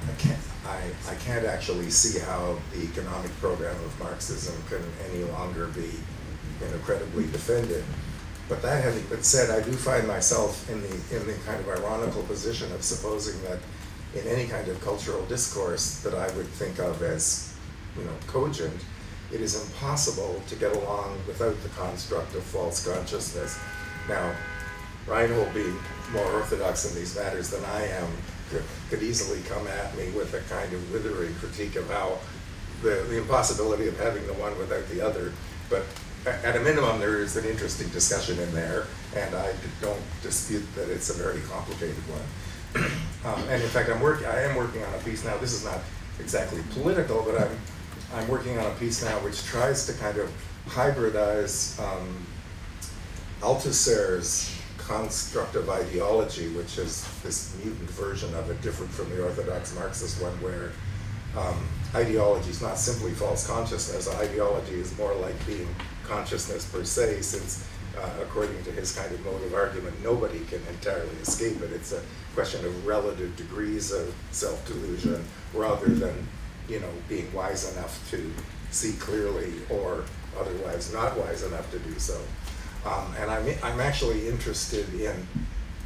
I can't, I, I can't actually see how the economic program of Marxism can any longer be you know, credibly defended. But that having been said, I do find myself in the, in the kind of ironical position of supposing that in any kind of cultural discourse that I would think of as you know, cogent, it is impossible to get along without the construct of false consciousness. Now, Reinhold being more orthodox in these matters than I am could, easily come at me with a kind of withering critique of how the, the impossibility of having the one without the other. But at a minimum, there is an interesting discussion in there, and I don't dispute that it's a very complicated one. um, and in fact, I'm working. I am working on a piece now. This is not exactly political, but I'm I'm working on a piece now which tries to kind of hybridize um, Althusser's constructive ideology, which is this mutant version of it, different from the orthodox Marxist one, where um, ideology is not simply false consciousness. Ideology is more like being consciousness per se, since uh, according to his kind of mode of argument, nobody can entirely escape it. It's a question of relative degrees of self-delusion rather than, you know, being wise enough to see clearly or otherwise not wise enough to do so. Um, and I'm, I'm actually interested in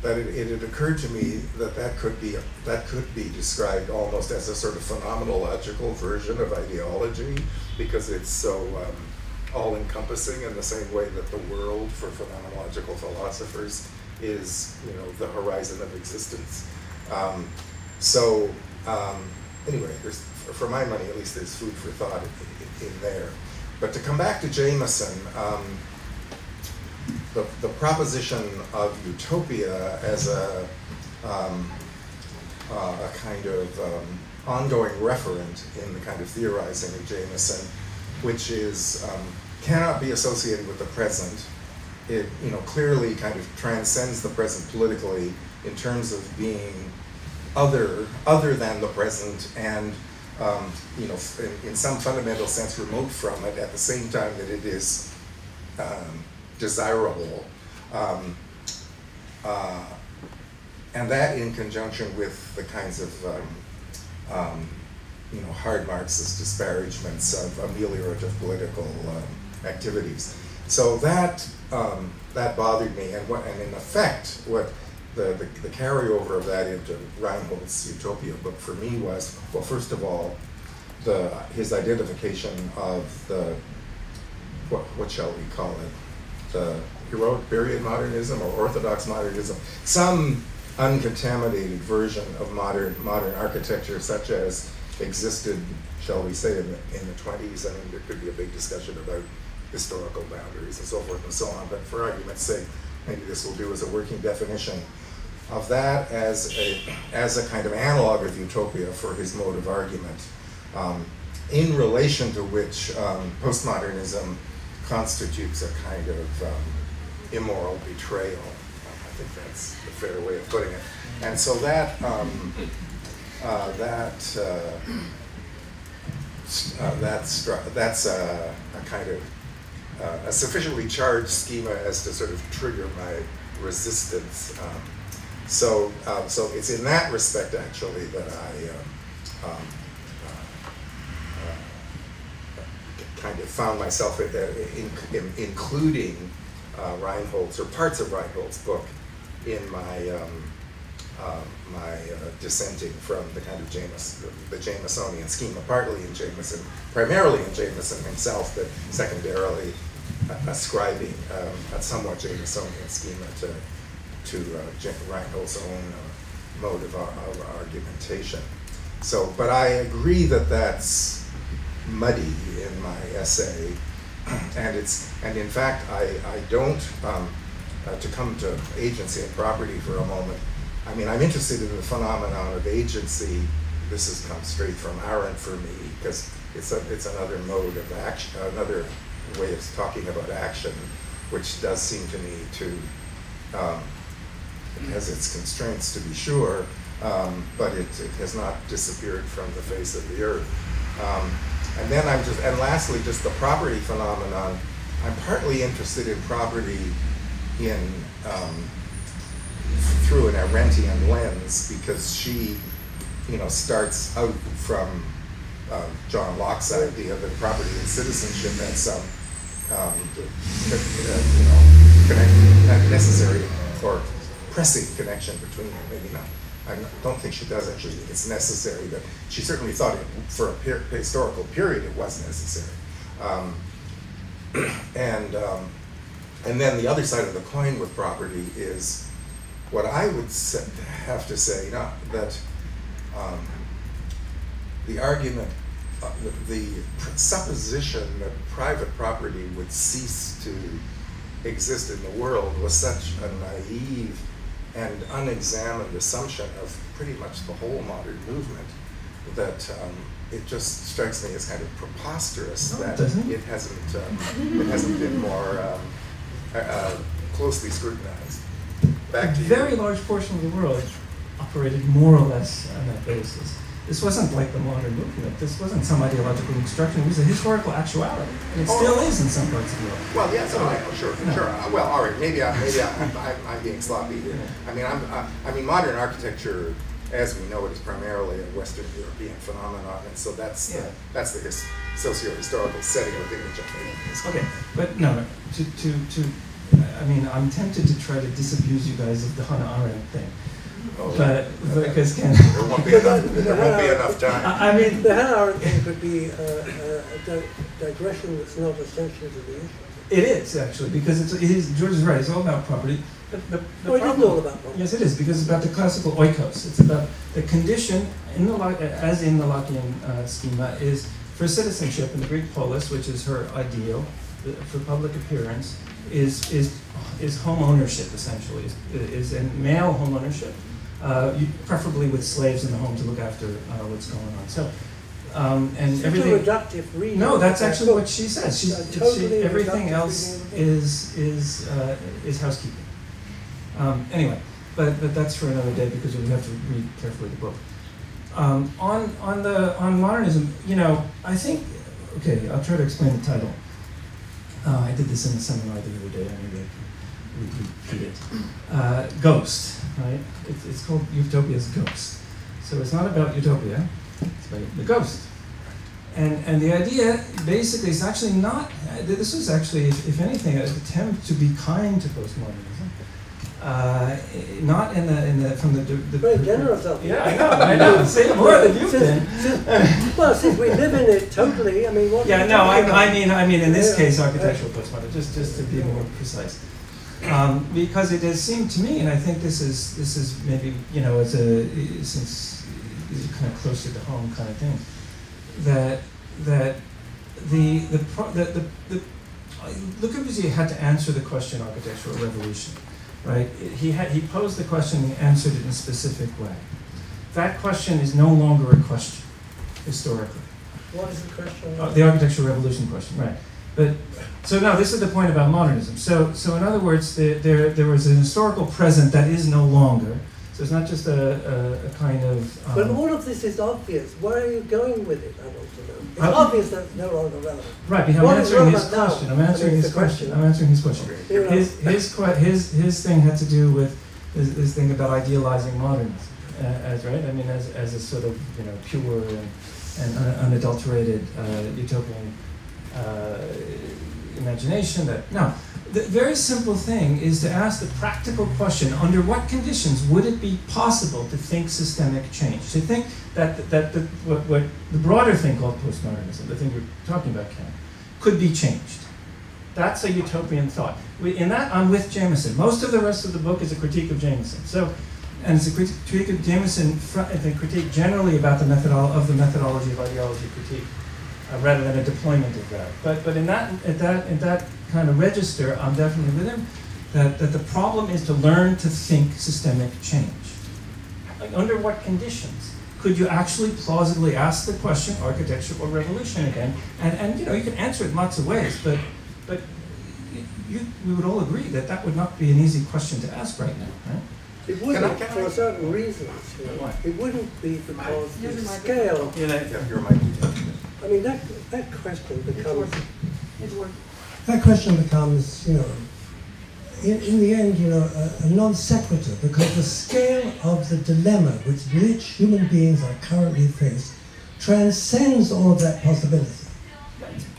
that it, it, had occurred to me that that could be that could be described almost as a sort of phenomenological version of ideology because it's so um, all-encompassing in the same way that the world for phenomenological philosophers is, you know, the horizon of existence. Um, so um, anyway, there's, for my money, at least there's food for thought in, in, there. But to come back to Jameson, um, the, the proposition of utopia as a, um, uh, a kind of um, ongoing referent in the kind of theorizing of Jameson, which is um, cannot be associated with the present. It you know clearly kind of transcends the present politically in terms of being other other than the present and um, you know in, in, some fundamental sense remote from it at the same time that it is um, desirable. Um, uh, and that in conjunction with the kinds of um, um, you know, hard Marxist disparagements of ameliorative political um, activities. So that um, that bothered me, and what, and in effect, what the, the, the carryover of that into Reinhold's Utopia book for me was, well, first of all, the his identification of the what what shall we call it, the heroic period modernism or orthodox modernism, some uncontaminated version of modern modern architecture, such as existed, shall we say, in the, in the 20s. I mean, there could be a big discussion about historical boundaries and so forth and so on. But for argument's sake, maybe this will do as a working definition of that as a as a kind of analog of utopia for his mode of argument. Um, in relation to which um, postmodernism constitutes a kind of um, immoral betrayal. I think that's a fair way of putting it. And so that um, uh, that uh, uh, that's that's a, a, kind of uh, a sufficiently charged schema as to sort of trigger my resistance. Um, so um, so it's in that respect actually that I. Um, um kind of found myself in, in, in, including uh, Reinhold's or parts of Reinhold's book in my um, uh, my uh, dissenting from the kind of James, the, Jamesonian schema, partly in Jameson, primarily in Jameson himself, but secondarily ascribing um, a somewhat Jamesonian schema to to uh, Reinhold's own uh, mode of, of argumentation. So, but I agree that that's muddy in my essay, and it's and in fact I I don't um, uh, to come to agency and property for a moment. I mean I'm interested in the phenomenon of agency. This has come straight from Arendt for me because it's a it's another mode of action, another way of talking about action, which does seem to me to um, it has its constraints to be sure, um, but it, it has not disappeared from the face of the earth. Um, and then I'm just, and lastly, just the property phenomenon. I'm partly interested in property in um, through an Arendtian lens because she, you know, starts out from uh, John Locke's idea that property and citizenship had some, um, uh, you know, connect, necessary or pressing connection between them, maybe not I don't think she does actually think it's necessary, but she certainly thought it, for a per historical period it was necessary. Um, and, um, and then the other side of the coin with property is what I would have to say, not that um, the argument, uh, the, the supposition that private property would cease to exist in the world was such a naive and unexamined assumption of pretty much the whole modern movement that um, it just strikes me as kind of preposterous no, that it, it hasn't um, it hasn't been more um, uh, closely scrutinized. Back a to very you. large portion of the world operated more or less on that basis. This wasn't like the modern movement. This wasn't some ideological construction. It was a historical actuality, and it oh, still is in some parts of the world. Well, yes, oh, yeah, sure, no. sure. Uh, well, all right. Maybe, I, maybe I, am I'm being sloppy here. I mean, I'm, uh, I mean, modern architecture, as we know it, is primarily a Western European phenomenon, and so that's yeah. the, that's the his, socio-historical setting within which I'm making Okay, but no, to to to. I mean, I'm tempted to try to disabuse you guys of the Hannah Arendt thing. But because Ken. There won't be enough, there won't be enough time. I mean, the Hannah Arendt thing could be uh, uh, a digression that's not essential to the issue. It is actually because it's it is George is right. It's all about property. The, the, the oh, it is all about property. Yes, it is because it's about the classical oikos. It's about the condition in the as in the Lockean uh, schema is for citizenship in the Greek polis, which is her ideal for public appearance, is is is home ownership essentially is, is in male home ownership uh, preferably with slaves in the home to look after uh, what's going on. So, um, and Such everything. A reductive reading no, that's actually what she says. She's, totally she, everything else is is uh, is housekeeping. Um, anyway, but but that's for another day because we have to read carefully the book. Um, on on the on modernism, you know, I think. Okay, I'll try to explain the title. Uh, I did this in a seminar the other day. Maybe I can. Uh, Ghost right? It's, it's called Utopia's Ghost. So it's not about utopia, it's about the ghost. And, and the idea basically is actually not, this was actually, if, anything, an attempt to be kind to postmodernism. Uh, not in the in the from the, the very generous of you. Yeah, I know. I know. Say more than you've been. well, since we live in it totally, I mean, what? Yeah, no, I, I mean, I mean, in this yeah. case, architectural postmodernism. Just just to be more precise. Um, because it has seemed to me, and I think this is this is maybe you know as a since these are kind of closer to home kind of thing, that that the the pro, the, the, the Le Corbusier had to answer the question architectural revolution, right? He had he posed the question and answered it in a specific way. That question is no longer a question historically. What is the question? Uh, the architectural revolution question, right? But so now this is the point about modernism. So so in other words, there there, there was an historical present that is no longer. So it's not just a, a, a kind of. Um, but all of this is obvious. Where are you going with it? I want to know. It's Uh, obvious that it's no longer relevant. Right, I'm answering his question. I'm answering his question. question. I'm answering his question. You know, His his que- his his thing had to do with his, his thing about idealizing modernism, uh, as right. I mean, as as a sort of you know pure and, and un- unadulterated uh, utopian uh, imagination. That now, the very simple thing is to ask the practical question: Under what conditions would it be possible to think systemic change? To think that that the, what, what the broader thing called postmodernism, the thing we're talking about, Ken, could be changed. That's a utopian thought. In that, I'm with Jameson. Most of the rest of the book is a critique of Jameson. So, and it's a critique of Jameson, the critique generally about the methodol- of the methodology of ideology critique, uh, rather than a deployment of that. But, but in that, at that, in that kind of register, I'm definitely with him. That, that the problem is to learn to think systemic change. Like, under what conditions? could you actually plausibly ask the question, architecture or revolution again? And, and you know, you can answer it in lots of ways, but, but you, we would all agree that that would not be an easy question to ask right now, right? It wouldn't, Can I- can for I- certain reasons. You know. It wouldn't be because Use the the scale. Yeah, you're my. I mean, that that question becomes. It worked. That question becomes, you know, in, in the end, you know, a, a non sequitur because the scale of the dilemma with which human beings are currently faced transcends all of that possibility.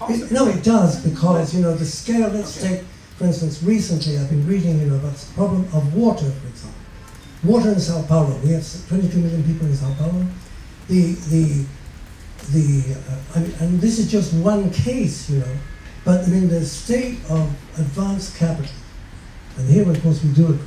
It- no, it does because you know the scale. Let's take, for instance, recently I've been reading, you know, about the problem of water, for example. Water in Sao Paulo. We have 22 million people in Sao Paulo. The the the uh, I mean, and this is just one case, you know. But I mean, the state of advanced capital, and here of course we do it,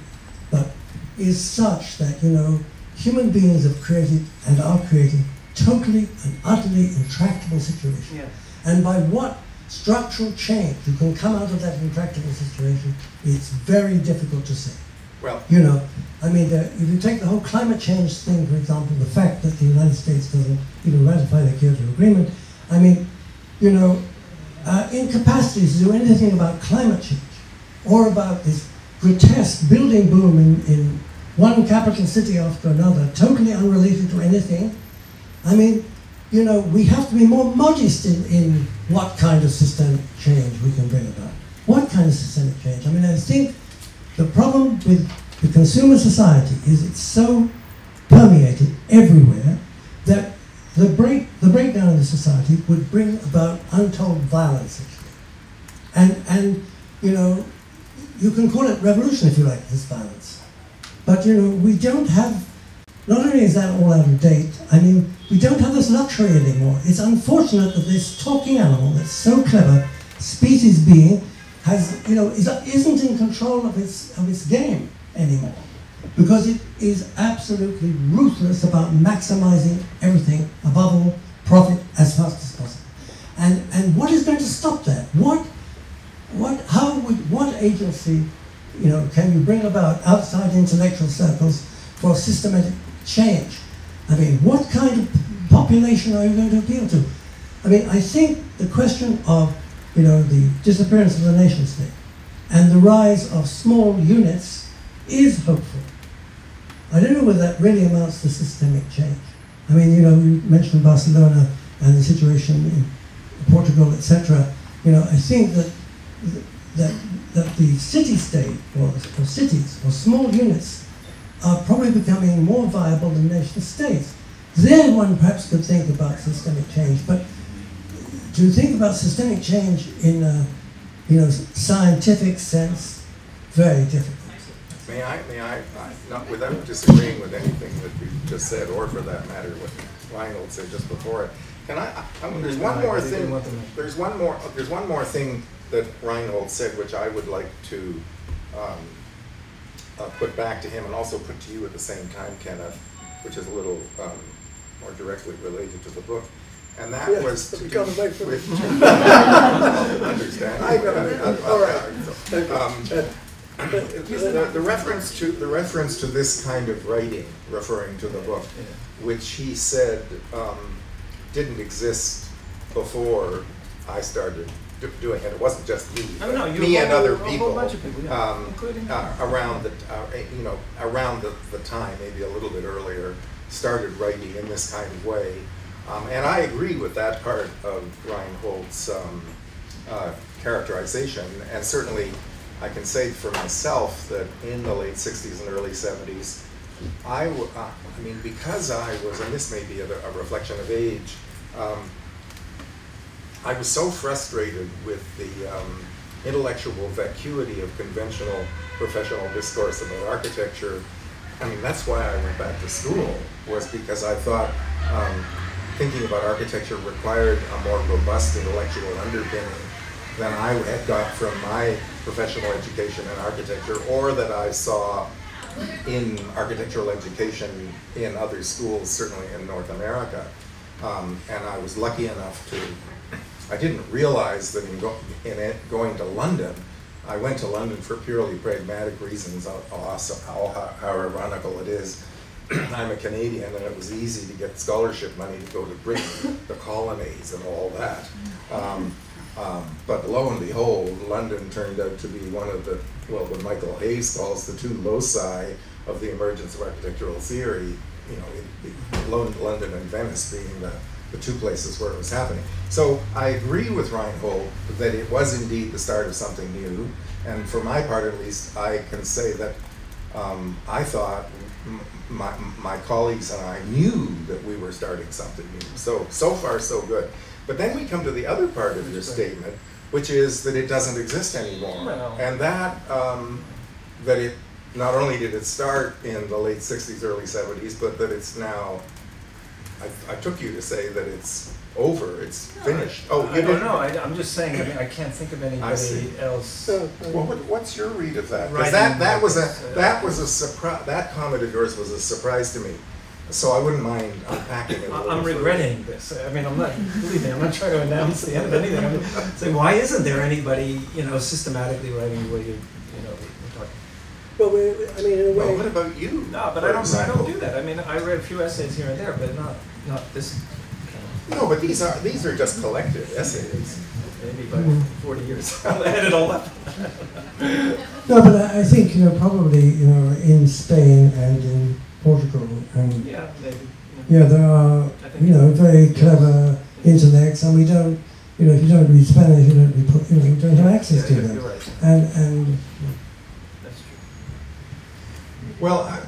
but is such that you know human beings have created and are creating totally and utterly intractable situations. Yeah. And by what structural change you can come out of that intractable situation, it's very difficult to say. Well, You know, I mean, if you take the whole climate change thing, for example, the fact that the United States doesn't even ratify the Kyoto Agreement, I mean, you know, uh, incapacities to do anything about climate change or about this grotesque building boom in, in one capital city after another, totally unrelated to anything. I mean, you know, we have to be more modest in, in what kind of systemic change we can bring about. What kind of systemic change? I mean, I think the problem with the consumer society is it's so permeated everywhere that the break the breakdown of the society would bring about untold violence actually. And and you know, you can call it revolution if you like, this violence. But you know, we don't have not only is that all out of date, I mean, we don't have this luxury anymore. It's unfortunate that this talking animal that's so clever, species being, has, you know, is, isn't in control of its, of its game anymore. Because it is absolutely ruthless about maximizing everything, above all, profit as fast as possible. And, and what is going to stop that? What, what, how would, what agency, you know, can you bring about outside intellectual circles for systematic change? I mean, what kind of population are you going to appeal to? I mean, I think the question of, you know, the disappearance of the nation state and the rise of small units is hopeful. I don't know whether that really amounts to systemic change. I mean, you know, you mentioned Barcelona and the situation in Portugal, etc. You know, I think that that that the city-state or, or cities or small units are probably becoming more viable than nation states. There, one perhaps could think about systemic change, but to think about systemic change in a you know scientific sense, very difficult. may I, may I, I- not without disagreeing with anything that you just said, or for that matter, what Reinhold said just before it, can I, I- I, there's one more thing, there's one more, there's one more thing that Reinhold said, which I would like to um, uh, put back to him and also put to you at the same time, Kenneth, which is a little um, more directly related to the book. And that Yeah, was to we do can't wait for with. it. Understand? I know. All right. Um, the, the reference to the reference to this kind of writing, referring to the book, which he said um, didn't exist before I started do- doing it. It wasn't just you, No, no, but you- me a and other whole people, people, yeah, um, including- uh, around the uh, you know around the, the time, maybe a little bit earlier, started writing in this kind of way. Um, and I agree with that part of Reinhold's um, uh, characterization, and certainly I can say for myself that in the late 60s and early 70s, I, w- uh, I mean, because I was, and this may be a, a reflection of age, um, I was so frustrated with the um, intellectual vacuity of conventional professional discourse about architecture. I mean, that's why I went back to school, was because I thought um, thinking about architecture required a more robust intellectual underpinning than I had got from my professional education in architecture or that I saw in architectural education in other schools, certainly in North America. Um, and I was lucky enough to, I didn't realize that in, go, in it, going to London, I went to London for purely pragmatic reasons, how, how, how ironical it is. I'm a Canadian and it was easy to get scholarship money to go to Britain, the colonies and all that. Um, um, but lo and behold, London turned out to be one of the, well, what Michael Hays calls the two loci of the emergence of architectural theory, you know, it, it, London and Venice being the, the two places where it was happening. So I agree with Reinhold that it was indeed the start of something new. And for my part, at least, I can say that um, I thought my, my colleagues and I knew that we were starting something new. So, so far, so good. But then we come to the other part of your statement, which is that it doesn't exist anymore. Well- And that, um, that it, not only did it start in the late 60s, early 70s, but that it's now, I, I took you to say that it's over, it's finished. Oh, you I don't didn't? know, I, I'm just saying, I mean, I can't think of I see. anybody else. So, Well, what, what's your read of that? Because that, that was a, uh, that was a surprise, that comment of yours was a surprise to me. So I wouldn't mind unpacking it a I- little I'm regretting this. I mean, I'm not, believe me, I'm not trying to announce the end of anything. I'm just saying, why isn't there anybody, you know, systematically writing the way you, you know, we're talking? well, we, I mean, in a Well, what about you? No, but I don't, I don't do that. I mean, I read a few essays here and there, but not, not this kind No, but these are, these are just collective essays. maybe by forty years. I had it all up. No, but I I think, you know, probably, you know, in Spain and in Portugal and, Yeah, maybe. yeah, there are, you know, very clever intellects and we don't, you know, if you don't read Spanish, you don't, you know, you don't have access to Yeah, them. You're right, And, and that's true. Well, I-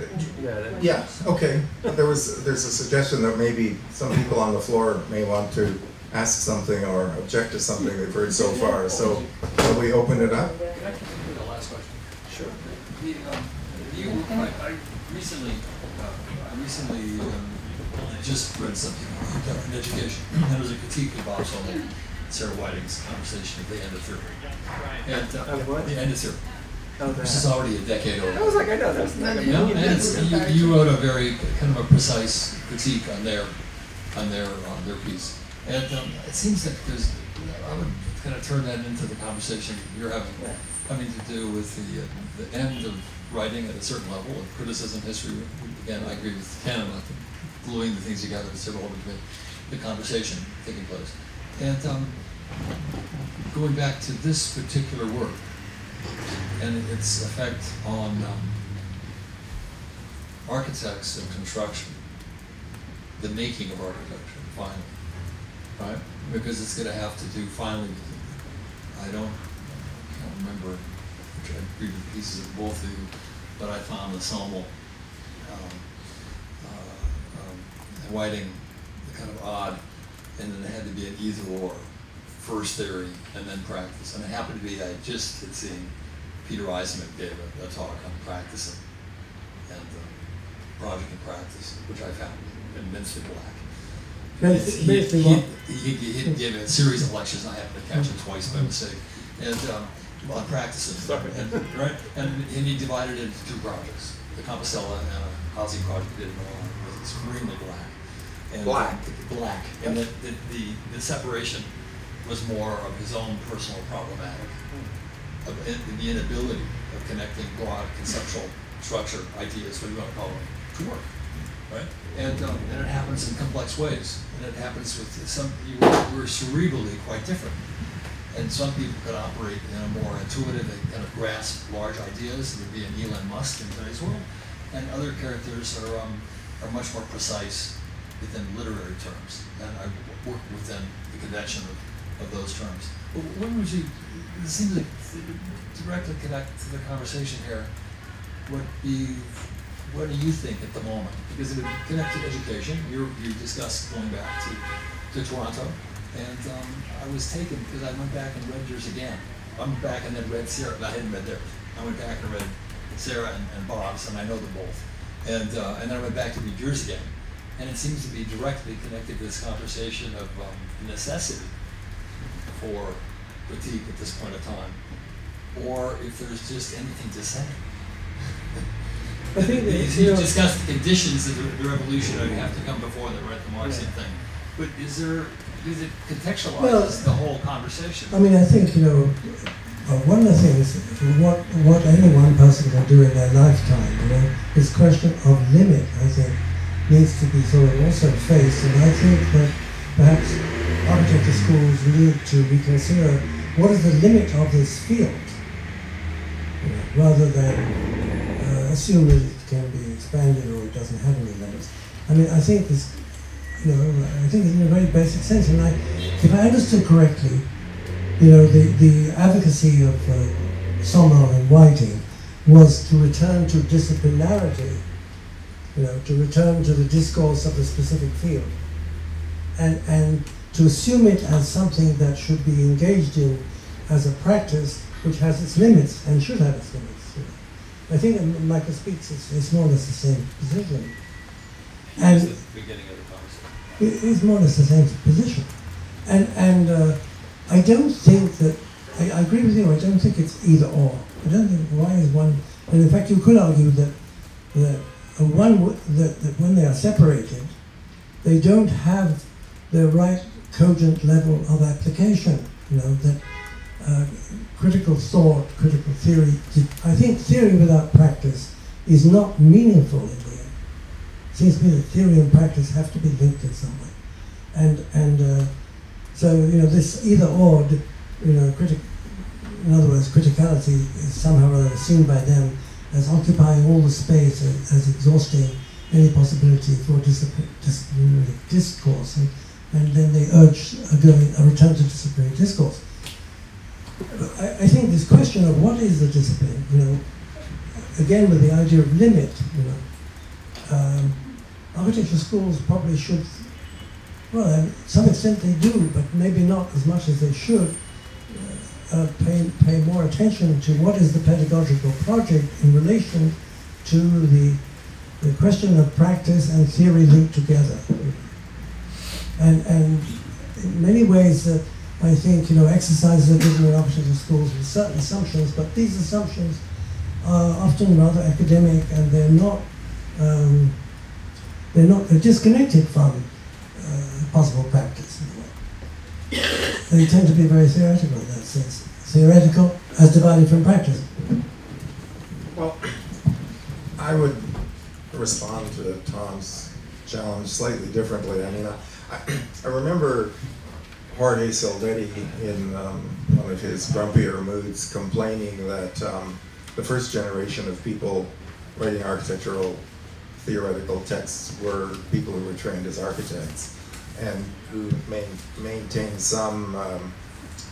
Yeah, yeah, okay. There was, there's a suggestion that maybe some people on the floor may want to ask something or object to something they've heard so far. So shall we open it up? Can I continue the last question? Sure. The, um, you, I, I recently, uh, I recently, um, just read something on education, There was a critique of Bob Somol, Sarah Whiting's conversation at the end of theory. And, uh, Of what? The end of theory. Oh, This is already a decade old. I was like, I know, that's not Yeah, and it's, you, you wrote a very, kind of a precise critique on their, on their, on their piece. And, um, it seems that there's, I would kind of turn that into the conversation you're having, having to do with the, uh, the end of writing at a certain level of criticism, history. Again, I agree with Ken about gluing the things together, sort of the, the conversation taking place. And, um, going back to this particular work and its effect on, um, architects and construction, the making of architecture, finally, right? Because it's gonna have to do finally, I don't, I can't remember, which I read the pieces of both of you, but I found the um, uh, um, Whiting kind of odd, and then it had to be an either or, first theory and then practice. And it happened to be, I just had seen Peter Eisenman gave a, a talk on practicing and uh, project and practice, which I found immensely black. Basi- He- basically he, he, he, he gave a series of lectures, and I happened to catch it twice by mistake. And um, on practices. And, right? And, and he divided it into two projects, the Compostela and a housing project he did in Milan. It was extremely black. And, Black. uh, black. And the, the, the, the separation was more of his own personal problematic, of in- the inability of connecting broad conceptual structure, ideas, what do you want to call them, to work right? And, um, and it happens in complex ways, and it happens with some, you we're cerebrally quite different. And some people can operate in a more intuitive and kind of grasp large ideas, there'd be an Elon Musk in today's world. And other characters are, um, are much more precise within literary terms, and I work within the convention of, of those terms. When would you, it seems like to directly connect to the conversation here, would be what do you think at the moment? Because it would connect to education. You you discussed going back to, to Toronto, and um, I was taken because I went back and read yours again. I went back and then read Sarah. I hadn't read theirs. I went back and read Sarah and, and Bob's, and I know them both. And uh, and then I went back to read yours again, and it seems to be directly connected to this conversation of um, necessity for critique at this point of time, or if there's just anything to say. I think that, You you know- discussed the conditions of the- the revolution that have to come before the, right, the Marxian Yeah. thing. But is there, is it contextualizes Well, the whole conversation? I mean, I think, you know, uh, one of the things, what, what any one person can do in their lifetime, you know, this question of limit, I think, needs to be sort of also faced. And I think that perhaps architecture schools need to reconsider what is the limit of this field, you know, rather than uh, assume that it can be expanded or it doesn't have any limits. I mean, I think this, you know, I think it's in a very basic sense, and I, if I understood correctly, you know, the, the advocacy of uh, Somol and Whiting was to return to disciplinarity, you know, to return to the discourse of the specific field, and, and to assume it as something that should be engaged in as a practice which has its limits and should have its limits. you know. I think Michael Speaks, it's, it's more or less the same position. And It's the beginning of the conversation. it is more or less the same position. And, and uh, I don't think that, I, I agree with you, I don't think it's either or. I don't think why is one, and in fact you could argue that, that, uh, one, that, that when they are separated, they don't have the right cogent level of application, you know, that uh, critical thought, critical theory, I think theory without practice is not meaningful in the end. Seems to me that theory and practice have to be linked in some way. And, and uh, so, you know, this either or, you know, critic, in other words, criticality is somehow or other seen by them as occupying all the space, as, as exhausting any possibility for disciplinary discourse. And, and then they urge a, a return to disciplinary discourse. I, I think this question of what is the discipline, you know, again with the idea of limit, you know, um, architecture schools probably should, well, to some extent they do, but maybe not as much as they should, uh, uh, pay, pay more attention to what is the pedagogical project in relation to the, the question of practice and theory linked together. And, and in many ways, uh, I think, you know, exercises are given in options architecture schools with certain assumptions, but these assumptions are often rather academic and they're not um, they're not they're disconnected from uh, possible practice in a way. They tend to be very theoretical in that sense. Theoretical as divided from practice. Well, I would respond to Thom's challenge slightly differently. I mean, I, I remember Jorge Silvetti in um, one of his grumpier moods complaining that um, the first generation of people writing architectural theoretical texts were people who were trained as architects and who main, maintained some um,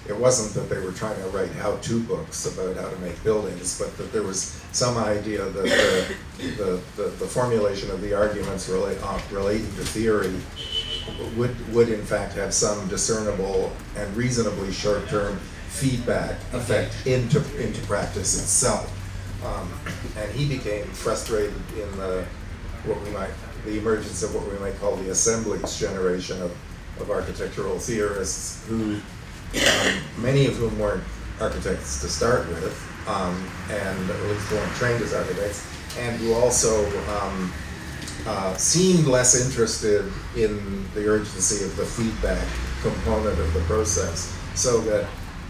it wasn't that they were trying to write how-to books about how to make buildings, but that there was some idea that the, the, the, the formulation of the arguments relate, uh, relating to theory would, would in fact have some discernible and reasonably short-term feedback effect into, into practice itself. Um, and he became frustrated in the, what we might, the emergence of what we might call the assemblage generation of, of architectural theorists who um, many of whom weren't architects to start with, um, and at least weren't trained as architects, and who also um, uh, seemed less interested in the urgency of the feedback component of the process, so that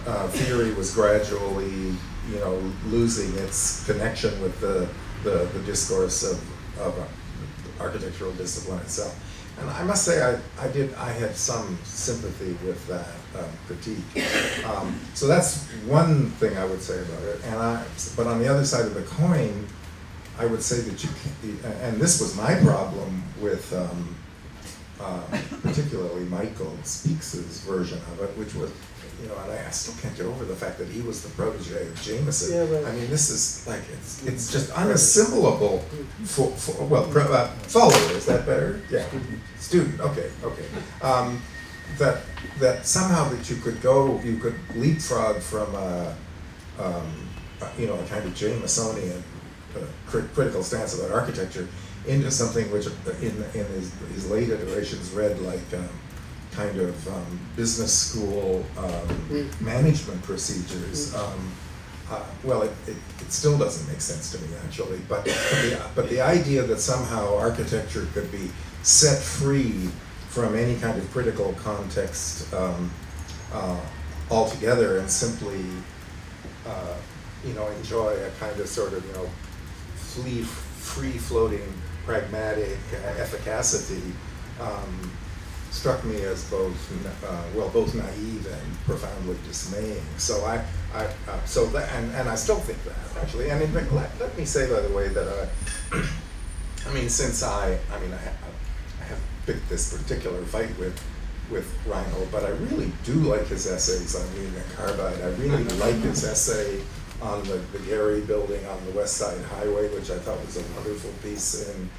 uh, theory was gradually, you know, losing its connection with the, the, the discourse of, of architectural discipline itself. And I must say, I, I did, I had some sympathy with that um, critique. Um, so that's one thing I would say about it. And I, but on the other side of the coin, I would say that you can't, and this was my problem with um, uh, particularly Michael Speaks's version of it, which was, you know, and I still can't get over the fact that he was the protege of Jameson. Yeah, right. I mean, this is like, it's, it's just unassimilable for, for well, pro, uh, follower, is that better? Yeah, student, okay, okay. Um, that, that somehow that you could go, you could leapfrog from a, um, you know, a kind of Jamesonian cri- critical stance about architecture into something which in, in his, his late iterations read like um, kind of um, business school um, management procedures. Um, uh, well, it, it, it still doesn't make sense to me actually, but, but, the, but the idea that somehow architecture could be set free from any kind of critical context um, uh, altogether and simply, uh, you know, enjoy a kind of sort of, you know, free, free-floating, pragmatic uh, efficacity um, struck me as both, uh, well, both naive and profoundly dismaying. So I, I uh, so that, and, and I still think that actually. And let, let me say by the way that I, I mean, since I, I mean, I, I have picked this particular fight with with Reinhold, but I really do like his essays on Union Carbide. I really like his essay on the, the Gehry building on the West Side Highway, which I thought was a wonderful piece. And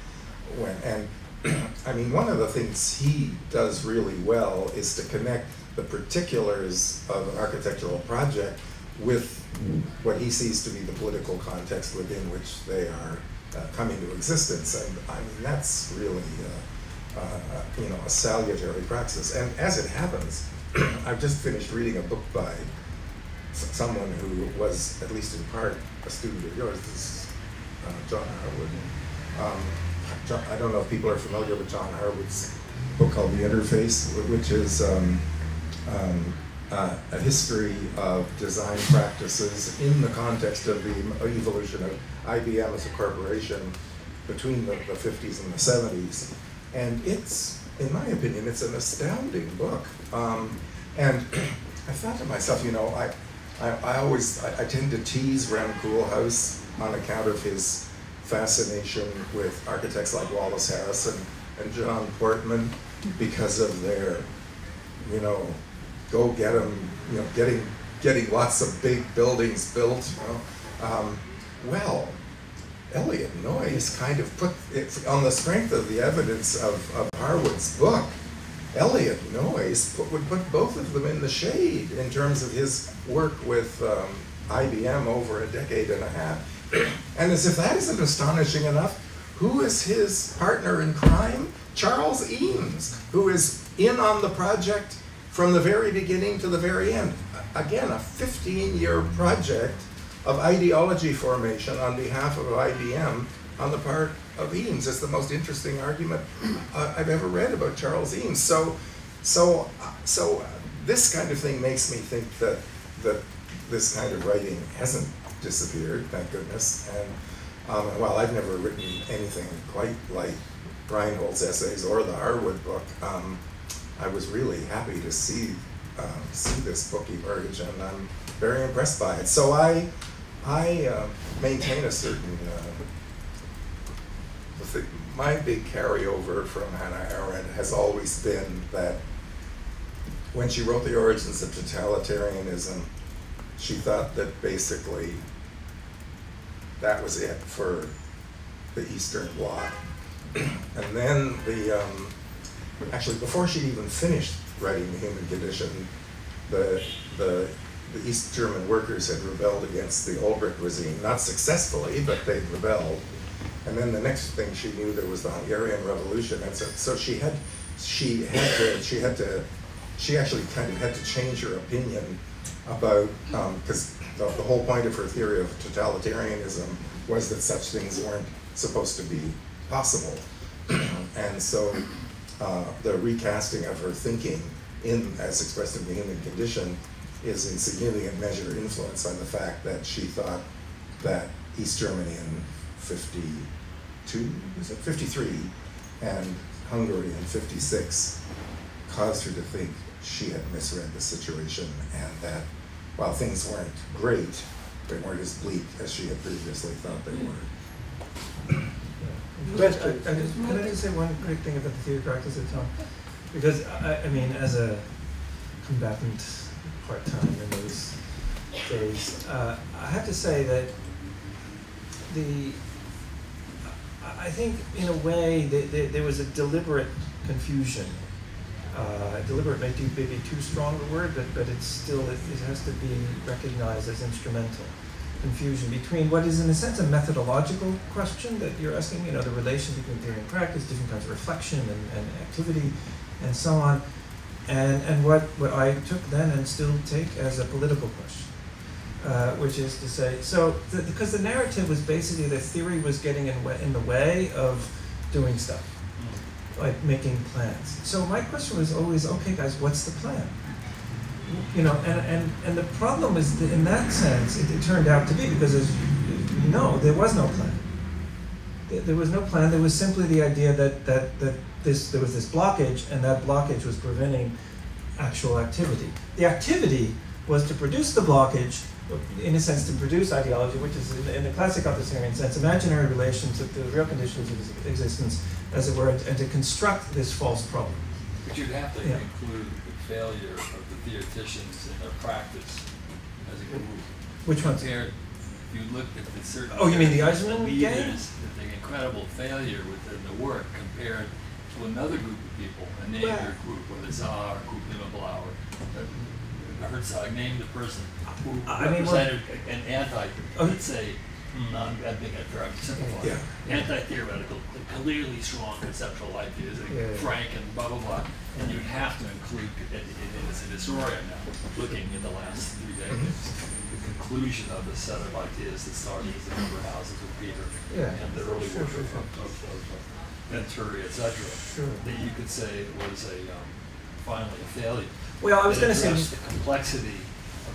when and I mean, one of the things he does really well is to connect the particulars of an architectural project with what he sees to be the political context within which they are uh, coming to existence. And I mean, that's really, uh, uh, you know, a salutary praxis. And as it happens, I've just finished reading a book by someone who was, at least in part, a student of yours. Is uh, John Harwood. Um, John, I don't know if people are familiar with John Harwood's book called The Interface, which is um, um, uh, a history of design practices in the context of the evolution of IBM as a corporation between the, the 50s and the 70s. And it's, in my opinion, it's an astounding book. Um, and I thought to myself, you know, I, I, I always, I, I tend to tease Rem Koolhaas on account of his fascination with architects like Wallace Harrison and John Portman because of their, you know, go get them, you know, getting, getting lots of big buildings built, you know. Um, well, Eliot Noyes kind of put it on the strength of the evidence of, of Harwood's book. Eliot Noyes put, would put both of them in the shade in terms of his work with um, IBM over a decade and a half. and as if that isn't astonishing enough, who is his partner in crime? Charles Eames, who is in on the project from the very beginning to the very end. Again, a 15 year project of ideology formation on behalf of IBM on the part of Eames. It's the most interesting argument uh, I've ever read about Charles Eames. So, so, so uh, this kind of thing makes me think that that this kind of writing hasn't disappeared, thank goodness. And um, while I've never written anything quite like Reinhold's essays or the Harwood book, um, I was really happy to see um, see this book emerge, and I'm very impressed by it. So I I uh, maintain a certain. Uh, my big carryover from Hannah Arendt has always been that when she wrote The Origins of Totalitarianism, she thought that basically that was it for the Eastern Bloc. and then the, um, actually, before she even finished writing The Human Condition, the, the, the East German workers had rebelled against the Ulbricht regime, not successfully, but they'd rebelled. And then the next thing she knew, there was the Hungarian Revolution, and so, so she had, she had to, she had to, she actually kind of had to change her opinion about, because the, the whole point of her theory of totalitarianism was that such things weren't supposed to be possible. and so uh, the recasting of her thinking in, as expressed in the human condition is in significant measure influenced by the fact that she thought that East Germany in 52, was it 53, and Hungary in 56 caused her to think she had misread the situation and that while things weren't great, they weren't as bleak as she had previously thought they were. Can I just say one quick thing about the theater practice at Thom? Because I, I mean, as a combatant part-time in those days, uh, I have to say that the, I think in a way that, that there was a deliberate confusion. Uh, deliberate may be maybe too strong a word, but, but it's still, it, it has to be recognized as instrumental confusion between what is in a sense a methodological question that you're asking, you know, the relation between theory and practice, different kinds of reflection and, and activity and so on, and, and what, what I took then and still take as a political question. Uh, which is to say, so the, because the narrative was basically the theory was getting in, in the way of doing stuff, like making plans. So my question was always, okay, guys, what's the plan? you know, and, and, and the problem is that in that sense, it, it turned out to be because as you know, there was no plan. There, there was no plan. There was simply the idea that, that, that this, there was this blockage, and that blockage was preventing actual activity. The activity was to produce the blockage, in a sense, to produce ideology, which is in, in the classic Althusserian sense, imaginary relations to the real conditions of existence, as it were, and, and to construct this false problem. But you'd have to Yeah. include the failure of the theoreticians in their practice as a group. Which ones? Compared, you looked at the certain. Oh, you mean the Eisenman leaders? The incredible failure within the work compared to another group of people, a name Well- group, whether it's our group, Blauer, uh, Herzog, name the person I mean, represented an anti, Oh, let's say, non, I think I'm trying to simplify, Yeah. anti-theoretical, clearly strong conceptual ideas, like Yeah, yeah. frank and blah, blah, blah, and you'd have to include, it, it, it is an historian now, looking in the last three decades, the conclusion of a set of ideas that started as the number houses with Peter, Yeah. and the early Sure, work sure, of, sure. of, of, of Venturi, et cetera, Sure. that you could say was a, um, finally a failure. Well, I was going to say. addressed the complexity of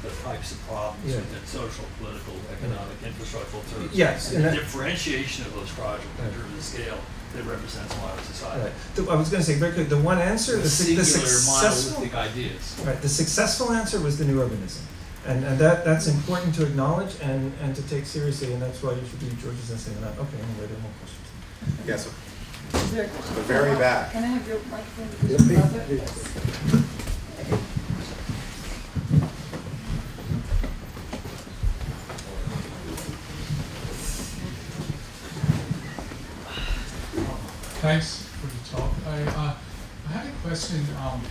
the types of problems Yeah. within social, political, economic, infrastructural terms. Yes, And and the that- differentiation of those projects in Right. terms of scale that represents modern society. Right. The- I was going to say very quick. The one answer, the, su- the Singular successful, monolithic ideas. right? The successful answer was the new urbanism, and and that that's important to acknowledge and and to take seriously, and that's why you should be George's essay on that. Okay, anyway, there are more questions. Yes, sir. Is there a question? The very back. Can I have your microphone? Yeah, because you're it? Thanks for the talk. I, uh, I had a question um,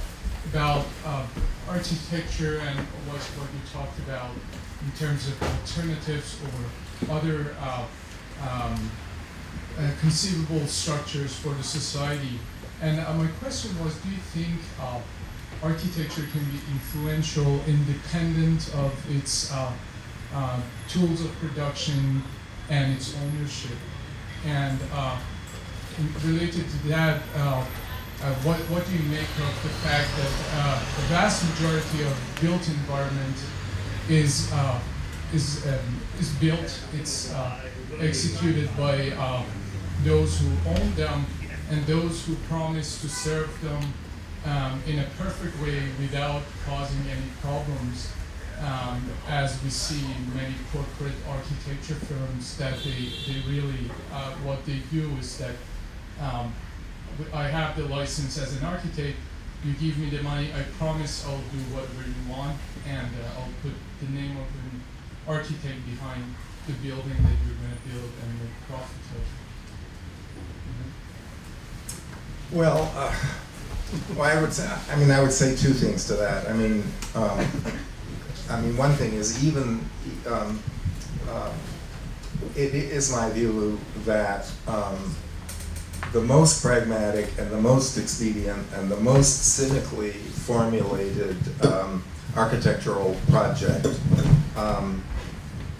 about uh, architecture and what, what you talked about in terms of alternatives or other uh, um, uh, conceivable structures for the society. And uh, my question was, do you think uh, architecture can be influential, independent of its tools of production and its ownership? And related to that, uh, uh, what, what do you make of the fact that uh, the vast majority of built environment is, uh, is, um, is built, it's uh, executed by uh, those who own them and those who promise to serve them um, in a perfect way without causing any problems um, as we see in many corporate architecture firms that they, they really, uh, what they do is that um, I have the license as an architect, you give me the money, I promise I'll do whatever you want, and uh, I'll put the name of an architect behind the building that you're gonna build and make profit of. Well, uh, well, I would say, I mean, I would say two things to that. I mean, um, I mean, one thing is even, um, uh, it i- my view that um, the most pragmatic and the most expedient and the most cynically formulated um, architectural project um,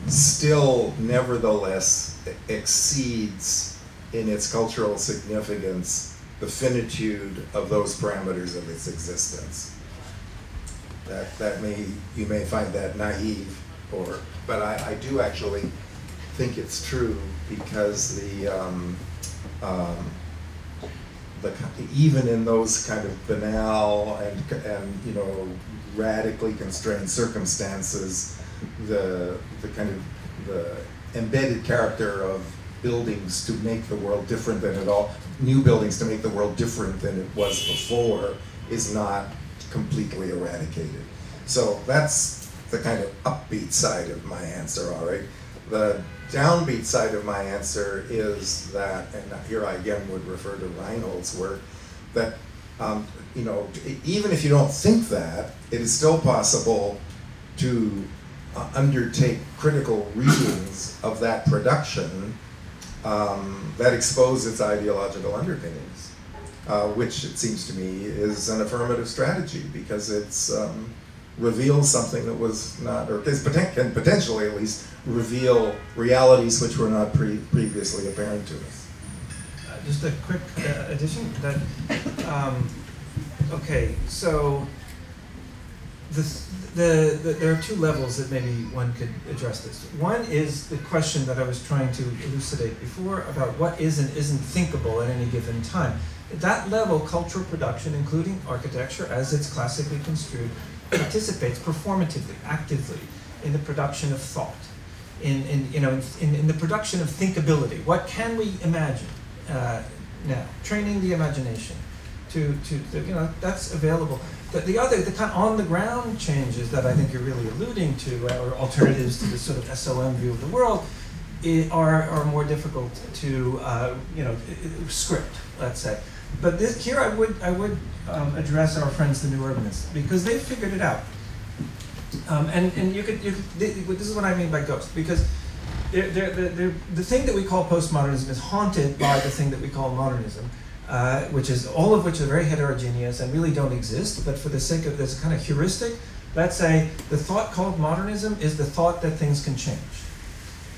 still nevertheless exceeds in its cultural significance the finitude of those parameters of its existence. That, that may, you may find that naive, or, but I, I do actually think it's true because the, um, um, the, even in those kind of banal and, and you know, radically constrained circumstances, the, the kind of the embedded character of buildings to make the world different than it all, new buildings to make the world different than it was before is not completely eradicated. So that's the kind of upbeat side of my answer, all right? The downbeat side of my answer is that, and here I again would refer to Reinhold's work, that um, you know, even if you don't think that, it is still possible to uh, undertake critical readings of that production um, that expose its ideological underpinnings, uh, which it seems to me is an affirmative strategy because it's um, reveals something that was not, or can potentially at least reveal realities which were not pre previously apparent to us. Uh, just a quick uh, addition that, um, okay, so the, the, the, there are two levels that maybe one could address this. One is the question that I was trying to elucidate before about what is and isn't thinkable at any given time. At that level, cultural production, including architecture as it's classically construed, participates performatively, actively in the production of thought, in, in, you know, in, in the production of thinkability. What can we imagine uh, now? Training the imagination to, to, to, you know, that's available. The, the other, the kind of on the ground changes that I think you're really alluding to, uh, or alternatives to the sort of SLM view of the world, are, are more difficult to, uh, you know, script, let's say. But this, here I would, I would um, address our friends, the new urbanists, because they've figured it out. Um, and, and you could, you could, this is what I mean by ghost, because they're, they're, they're, the thing that we call postmodernism is haunted by the thing that we call modernism, uh, which is all of which are very heterogeneous and really don't exist. But for the sake of this kind of heuristic, let's say the thought called modernism is the thought that things can change.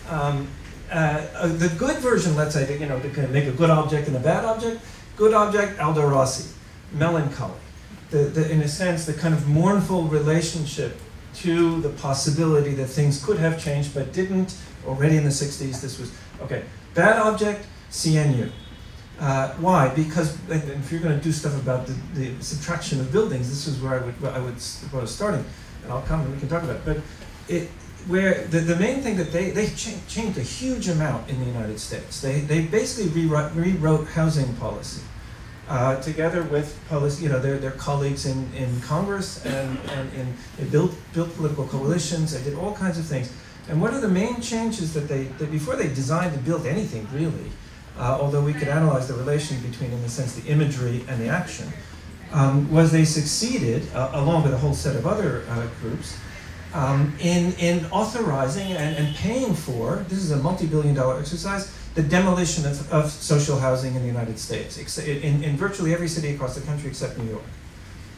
Um, uh, uh the good version, let's say, you know, to make a good object and a bad object, Good object, Aldo Rossi, melancholy. The, the, in a sense, the kind of mournful relationship to the possibility that things could have changed but didn't. Already in the 60s, this was, okay, bad object, CNU. Uh, why? Because if you're going to do stuff about the, the, subtraction of buildings, this is where I would, where I would, where I was starting, and I'll come and we can talk about it. But it, where the, the main thing that they, they cha changed a huge amount in the United States. They, they basically rewrote, rewrote housing policy uh, together with policy, you know, their, their colleagues in, in Congress and, and in, they built, built political coalitions, they did all kinds of things. And one of the main changes that they, that before they designed and built anything really, uh, although we could analyze the relation between, in the sense, the imagery and the action, um, was they succeeded, uh, along with a whole set of other uh, groups, um, in, in authorizing and, and paying for, this is a multi-billion dollar exercise, the demolition of, of social housing in the United States, in, in virtually every city across the country except New York.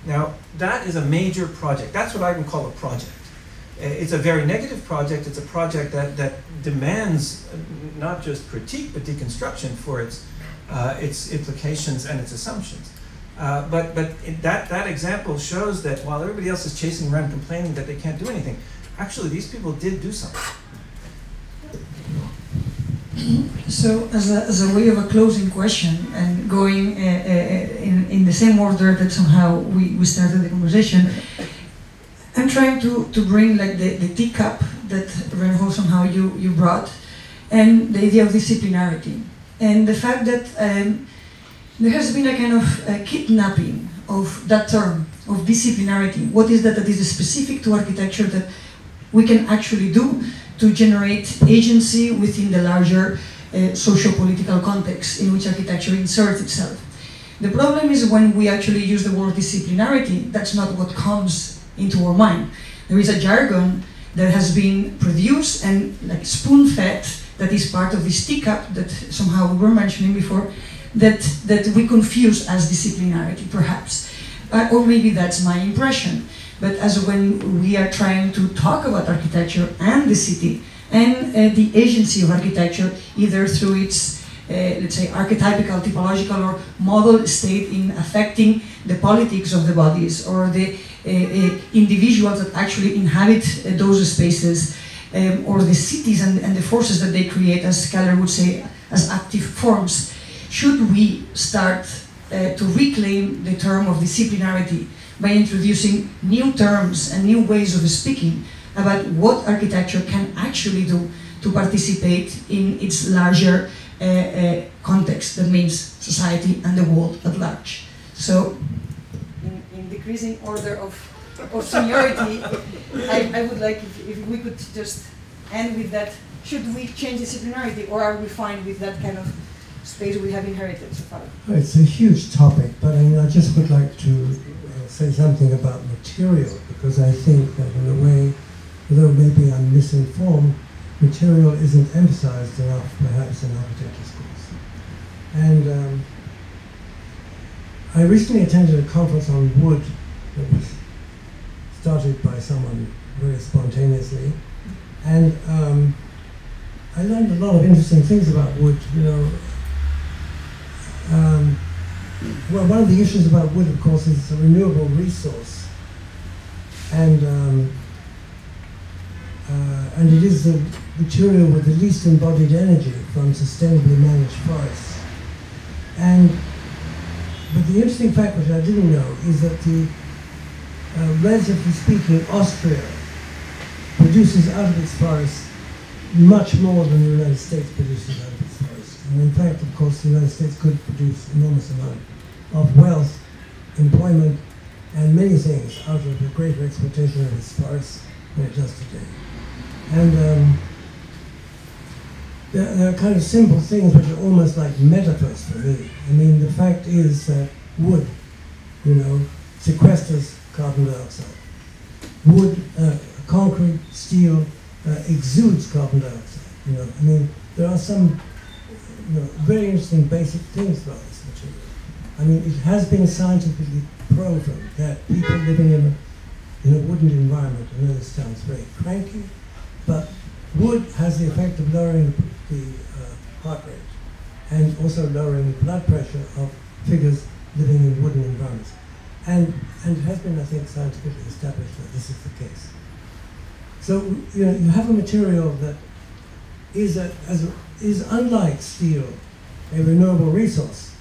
Now, that is a major project. That's what I would call a project. It's a very negative project. It's a project that, that demands not just critique, but deconstruction for its, uh, its implications and its assumptions. Uh, but but that, that example shows that while everybody else is chasing around complaining that they can't do anything, actually these people did do something. So, as a, as a way of a closing question and going uh, uh, in, in the same order that somehow we, we started the conversation, I'm trying to, to bring like the, the teacup that Reinhold somehow you, you brought and the idea of disciplinarity. And the fact that um, there has been a kind of uh, kidnapping of that term, of disciplinarity. What is that? That is specific to architecture that we can actually do to generate agency within the larger uh, socio-political context in which architecture inserts itself. The problem is when we actually use the word disciplinarity, that's not what comes into our mind. There is a jargon that has been produced and like spoon-fed that is part of this teacup that somehow we were mentioning before, that, that we confuse as disciplinarity, perhaps. Uh, or maybe that's my impression. But as when we are trying to talk about architecture and the city and uh, the agency of architecture, either through its, uh, let's say, archetypical, typological, or model state in affecting the politics of the bodies or the uh, uh, individuals that actually inhabit uh, those spaces, um, or the cities and, and the forces that they create, as Keller would say, as active forms. Should we start uh, to reclaim the term of disciplinarity by introducing new terms and new ways of speaking about what architecture can actually do to participate in its larger uh, uh, context that means society and the world at large. So, in, in decreasing order of, of seniority, I, I would like if, if we could just end with that. Should we change disciplinarity or are we fine with that kind of space we have inherited so far? It's a huge topic, but I, mean, I just would like to say something about material because I think that in a way although maybe I'm misinformed, material isn't emphasized enough perhaps in architecture schools. And um, I recently attended a conference on wood that was started by someone very spontaneously. And um, I learned a lot of interesting things about wood, you know. Um, well, one of the issues about wood, of course, is it's a renewable resource. And um, uh, and it is the material with the least embodied energy from sustainably managed forests. And but the interesting fact, which I didn't know, is that the uh, relatively speaking, Austria produces out of its forests much more than the United States produces out of its forests. And in fact, of course, the United States could produce enormous amount of wealth, employment, and many things out of the greater exploitation of its forests than it does today. And um, there, there, are kind of simple things which are almost like metaphors for me. I mean, the fact is that wood, you know, sequesters carbon dioxide. Wood, uh, concrete, steel uh, exudes carbon dioxide. You know, I mean, there are some you know, very interesting basic things about this material. I mean, it has been scientifically proven that people living in a, in a wooden environment, I know this sounds very cranky, but wood has the effect of lowering the uh, heart rate and also lowering the blood pressure of figures living in wooden environments. And, and it has been, I think, scientifically established that this is the case. So you, know, you have a material that is, a, as a, is unlike steel, a renewable resource.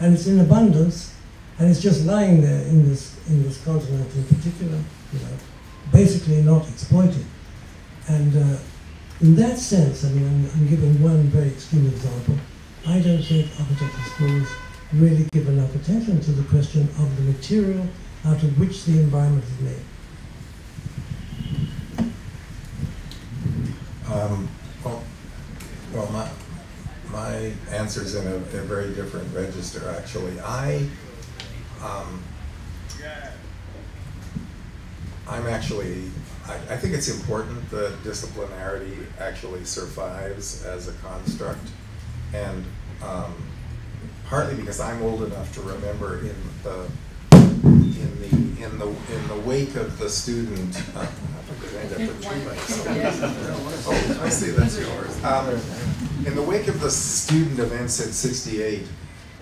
And it's in abundance, and it's just lying there in this, in this continent in particular, you know, basically not exploited. And uh, in that sense, I mean, I'm, I'm, giving one very extreme example. I don't think architecture schools really give enough attention to the question of the material out of which the environment is made. Um, well, my, my answer is in a, a, very different register, actually. I, um, I'm actually I, I, think it's important that disciplinarity actually survives as a construct, and um, partly because I'm old enough to remember in the in the in the in the wake of the student. Uh, oh, I see. That's yours. Um, in the wake of the student events in '68,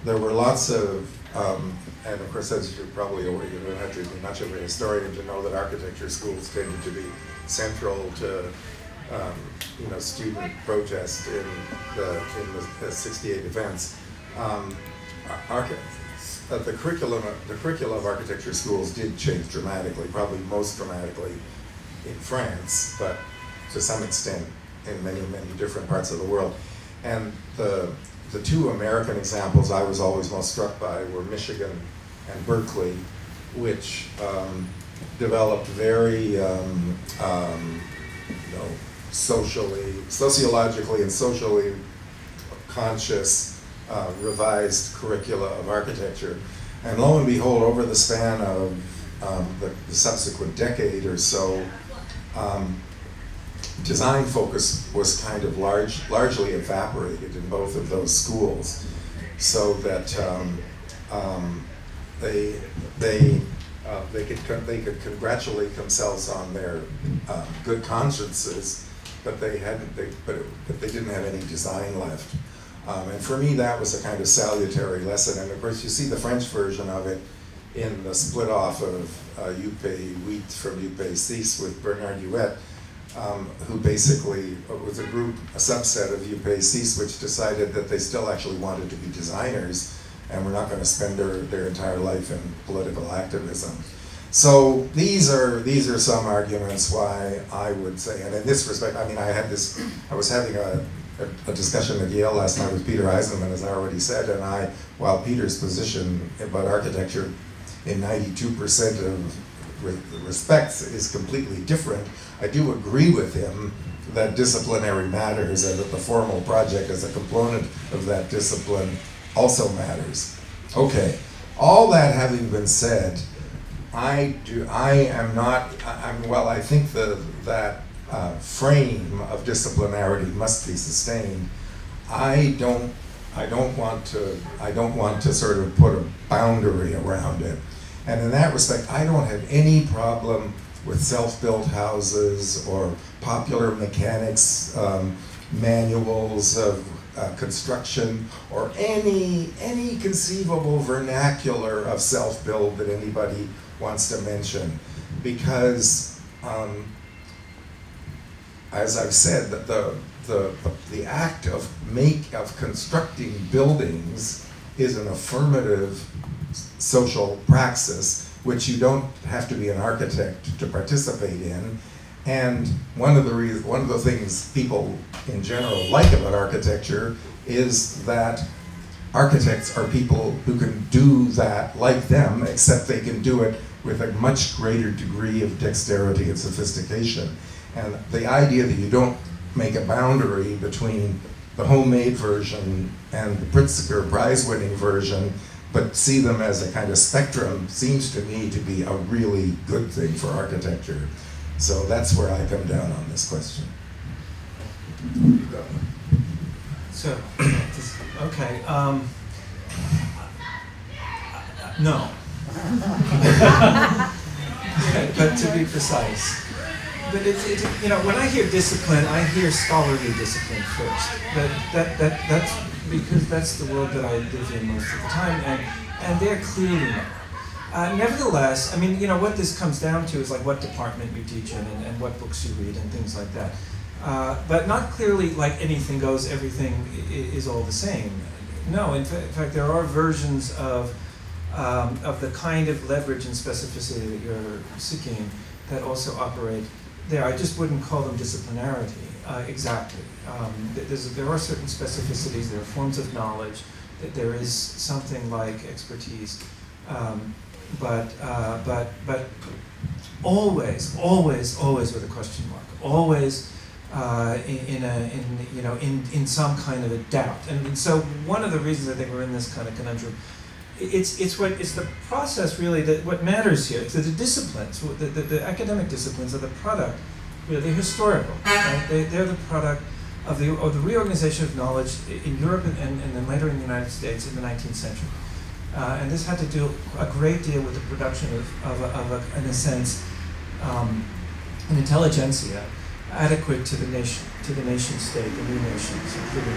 there were lots of um, and of course, as you're probably aware, you don't have to be much of a historian to know that architecture schools tended to be central to um, you know student protest in the in the, the 68 events. Um, uh, the curriculum the curriculum of architecture schools did change dramatically, probably most dramatically in France, but to some extent in many many different parts of the world. And the the two American examples I was always most struck by were Michigan and Berkeley, which um, developed very um, um, you know, socially, sociologically and socially conscious uh, revised curricula of architecture. And lo and behold, over the span of um, the, the, subsequent decade or so, um, design focus was kind of large, largely evaporated in both of those schools, so that um, um, they they uh, they could they could congratulate themselves on their um, good consciences, but they hadn't they but, it, but they didn't have any design left. Um, and for me, that was a kind of salutary lesson. And of course, you see the French version of it in the split off of uh, Juppé Wheat from UP6 with Bernard Huet, um, who basically uh, was a group, a subset of UP6, which decided that they still actually wanted to be designers and were not going to spend their, their entire life in political activism. So these are these are some arguments why I would say, and in this respect, I mean, I had this, I was having a, a, a discussion at Yale last night with Peter Eisenman, as I already said, and I, while Peter's position about architecture in 92% of re- respects is completely different, I do agree with him that disciplinary matters and that the formal project as a component of that discipline also matters. Okay, all that having been said, I do. I am not. I'm well. I think the that uh, frame of disciplinarity must be sustained. I don't. I don't want to. I don't want to sort of put a boundary around it. And in that respect, I don't have any problem with self-built houses or popular mechanics um, manuals of uh, construction or any any conceivable vernacular of self-build that anybody wants to mention, because um, as I've said, that the, the the act of make of constructing buildings is an affirmative social praxis which you don't have to be an architect to participate in. And one of the reasons, one of the things people in general like about architecture is that architects are people who can do that like them, except they can do it with a much greater degree of dexterity and sophistication. And the idea that you don't make a boundary between the homemade version and the Pritzker prize-winning version but see them as a kind of spectrum seems to me to be a really good thing for architecture. So that's where I come down on this question. So, okay. Um, no. but to be precise. But it, it, you know, when I hear discipline, I hear scholarly discipline first. But that, that, that's because that's the world that I live in most of the time, and, and they're clearly not. Uh, nevertheless, I mean, you know, what this comes down to is like what department you teach in and, and what books you read and things like that. Uh, but not clearly like anything goes, everything is all the same. No, in, in fact, there are versions of, um, of the kind of leverage and specificity that you're seeking that also operate there. I just wouldn't call them disciplinarity uh, exactly. Um, there are certain specificities, there are forms of knowledge, that there is something like expertise. Um, but, uh, but, but always, always, always with a question mark. Always uh, in, in, a, in, you know, in, in some kind of a doubt. And, and so one of the reasons I think we're in this kind of conundrum it's, it's, what, it's the process really that what matters here. It's the disciplines, the, the, the academic disciplines are the product, they're historical. Right? They, they're the product of the, of the reorganization of knowledge in Europe and, and, and then later in the United States in the 19th century. Uh, and this had to do a great deal with the production of, of, a, of a, in a sense, um, an intelligentsia adequate to the nation, to the nation state, the new nations, including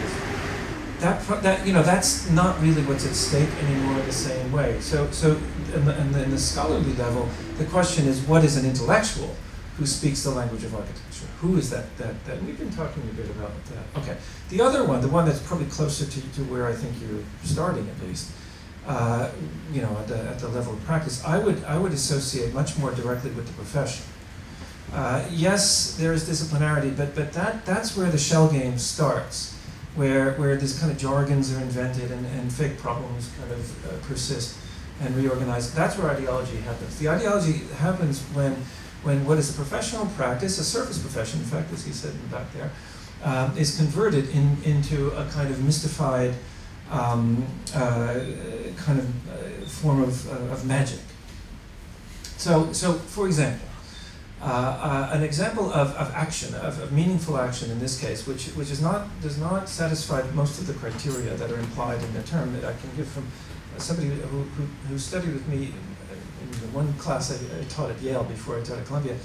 that, that you know that's not really what's at stake anymore in the same way. So so in the, in the, in the scholarly level, the question is what is an intellectual who speaks the language of architecture? Who is that? That, that we've been talking a bit about that. Okay, the other one, the one that's probably closer to, to where I think you're starting at least. Uh, you know, at the, at the level of practice, I would I would associate much more directly with the profession. Uh, yes, there is disciplinarity, but but that that's where the shell game starts where, where these kind of jargons are invented and, and fake problems kind of uh, persist and reorganize. That's where ideology happens. The ideology happens when, when what is a professional practice, a service profession, in fact, as he said back there, um, is converted in, into a kind of mystified um, uh, kind of uh, form of, uh, of magic. So, so, for example, uh, uh, an example of, of action, of, of, meaningful action in this case, which, which is not, does not satisfy most of the criteria that are implied in the term that I can give from somebody who, who, who studied with me one class I, I taught at Yale before I taught at Columbia.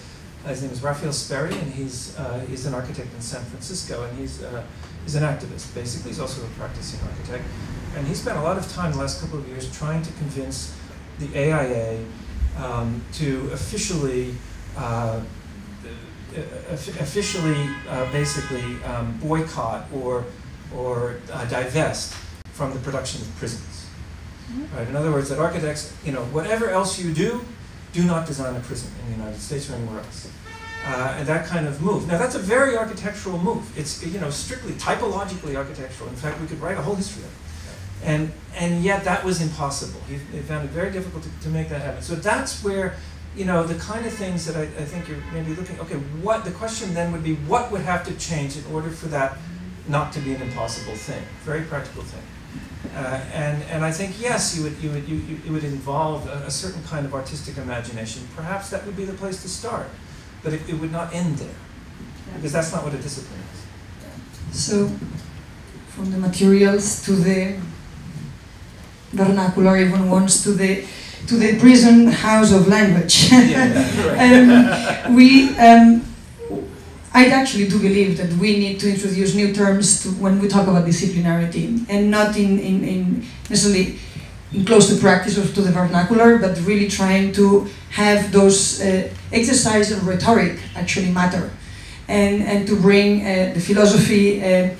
His name is Raphael Sperry, and he's uh, he's an architect in San Francisco, and he's uh, he's an activist. Basically, he's also a practicing architect, and he spent a lot of time the last couple of years trying to convince the AIA um, to officially. Uh, officially, uh, basically um, boycott or or uh, divest from the production of prisons. Mm-hmm. Right? In other words, that architects, you know, whatever else you do, do not design a prison in the United States or anywhere else. Uh, and that kind of move. Now that's a very architectural move. It's you know strictly typologically architectural. In fact, we could write a whole history of it. And and yet that was impossible. He, he found it very difficult to, to make that happen. So that's where you know the kind of things that I, I think you're maybe looking. Okay, what the question then would be what would have to change in order for that not to be an impossible thing, very practical thing. Uh, and, and I think, yes, you would, you would, you, you, it would involve a, a, certain kind of artistic imagination. Perhaps that would be the place to start, but it, it would not end there, because that's not what a discipline is. So, from the materials to the vernacular, even once to the to the prison house of language. yeah, um, we um, I actually do believe that we need to introduce new terms to, when we talk about disciplinarity, and not in, in, in necessarily in close to practice or to the vernacular, but really trying to have those uh, exercise and rhetoric actually matter, and, and to bring uh, the philosophy uh, uh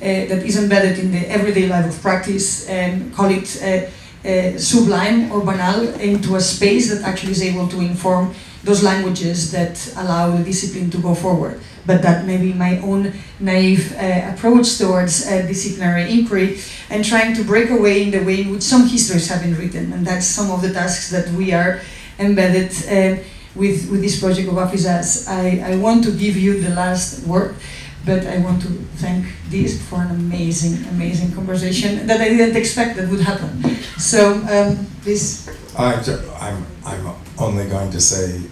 that is embedded in the everyday life of practice and call it uh, uh, sublime or banal into a space that actually is able to inform those languages that allow the discipline to go forward but that may be my own naive uh, approach towards uh, disciplinary inquiry and trying to break away in the way in which some histories have been written. And that's some of the tasks that we are embedded uh, with, with this project of Afizas. I, I want to give you the last word, but I want to thank this for an amazing, amazing conversation that I didn't expect that would happen. So, um, please. I'm, I'm, I'm only going to say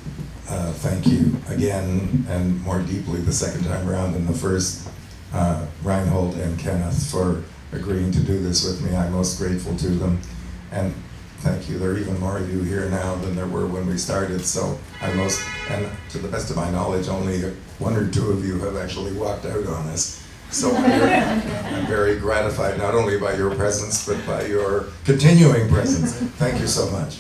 uh, thank you again and more deeply the second time around than the first, uh, Reinhold and Kenneth, for agreeing to do this with me. I'm most grateful to them. And thank you. There are even more of you here now than there were when we started. So I'm most, and to the best of my knowledge, only one or two of you have actually walked out on us. So I'm very, I'm very gratified not only by your presence, but by your continuing presence. Thank you so much.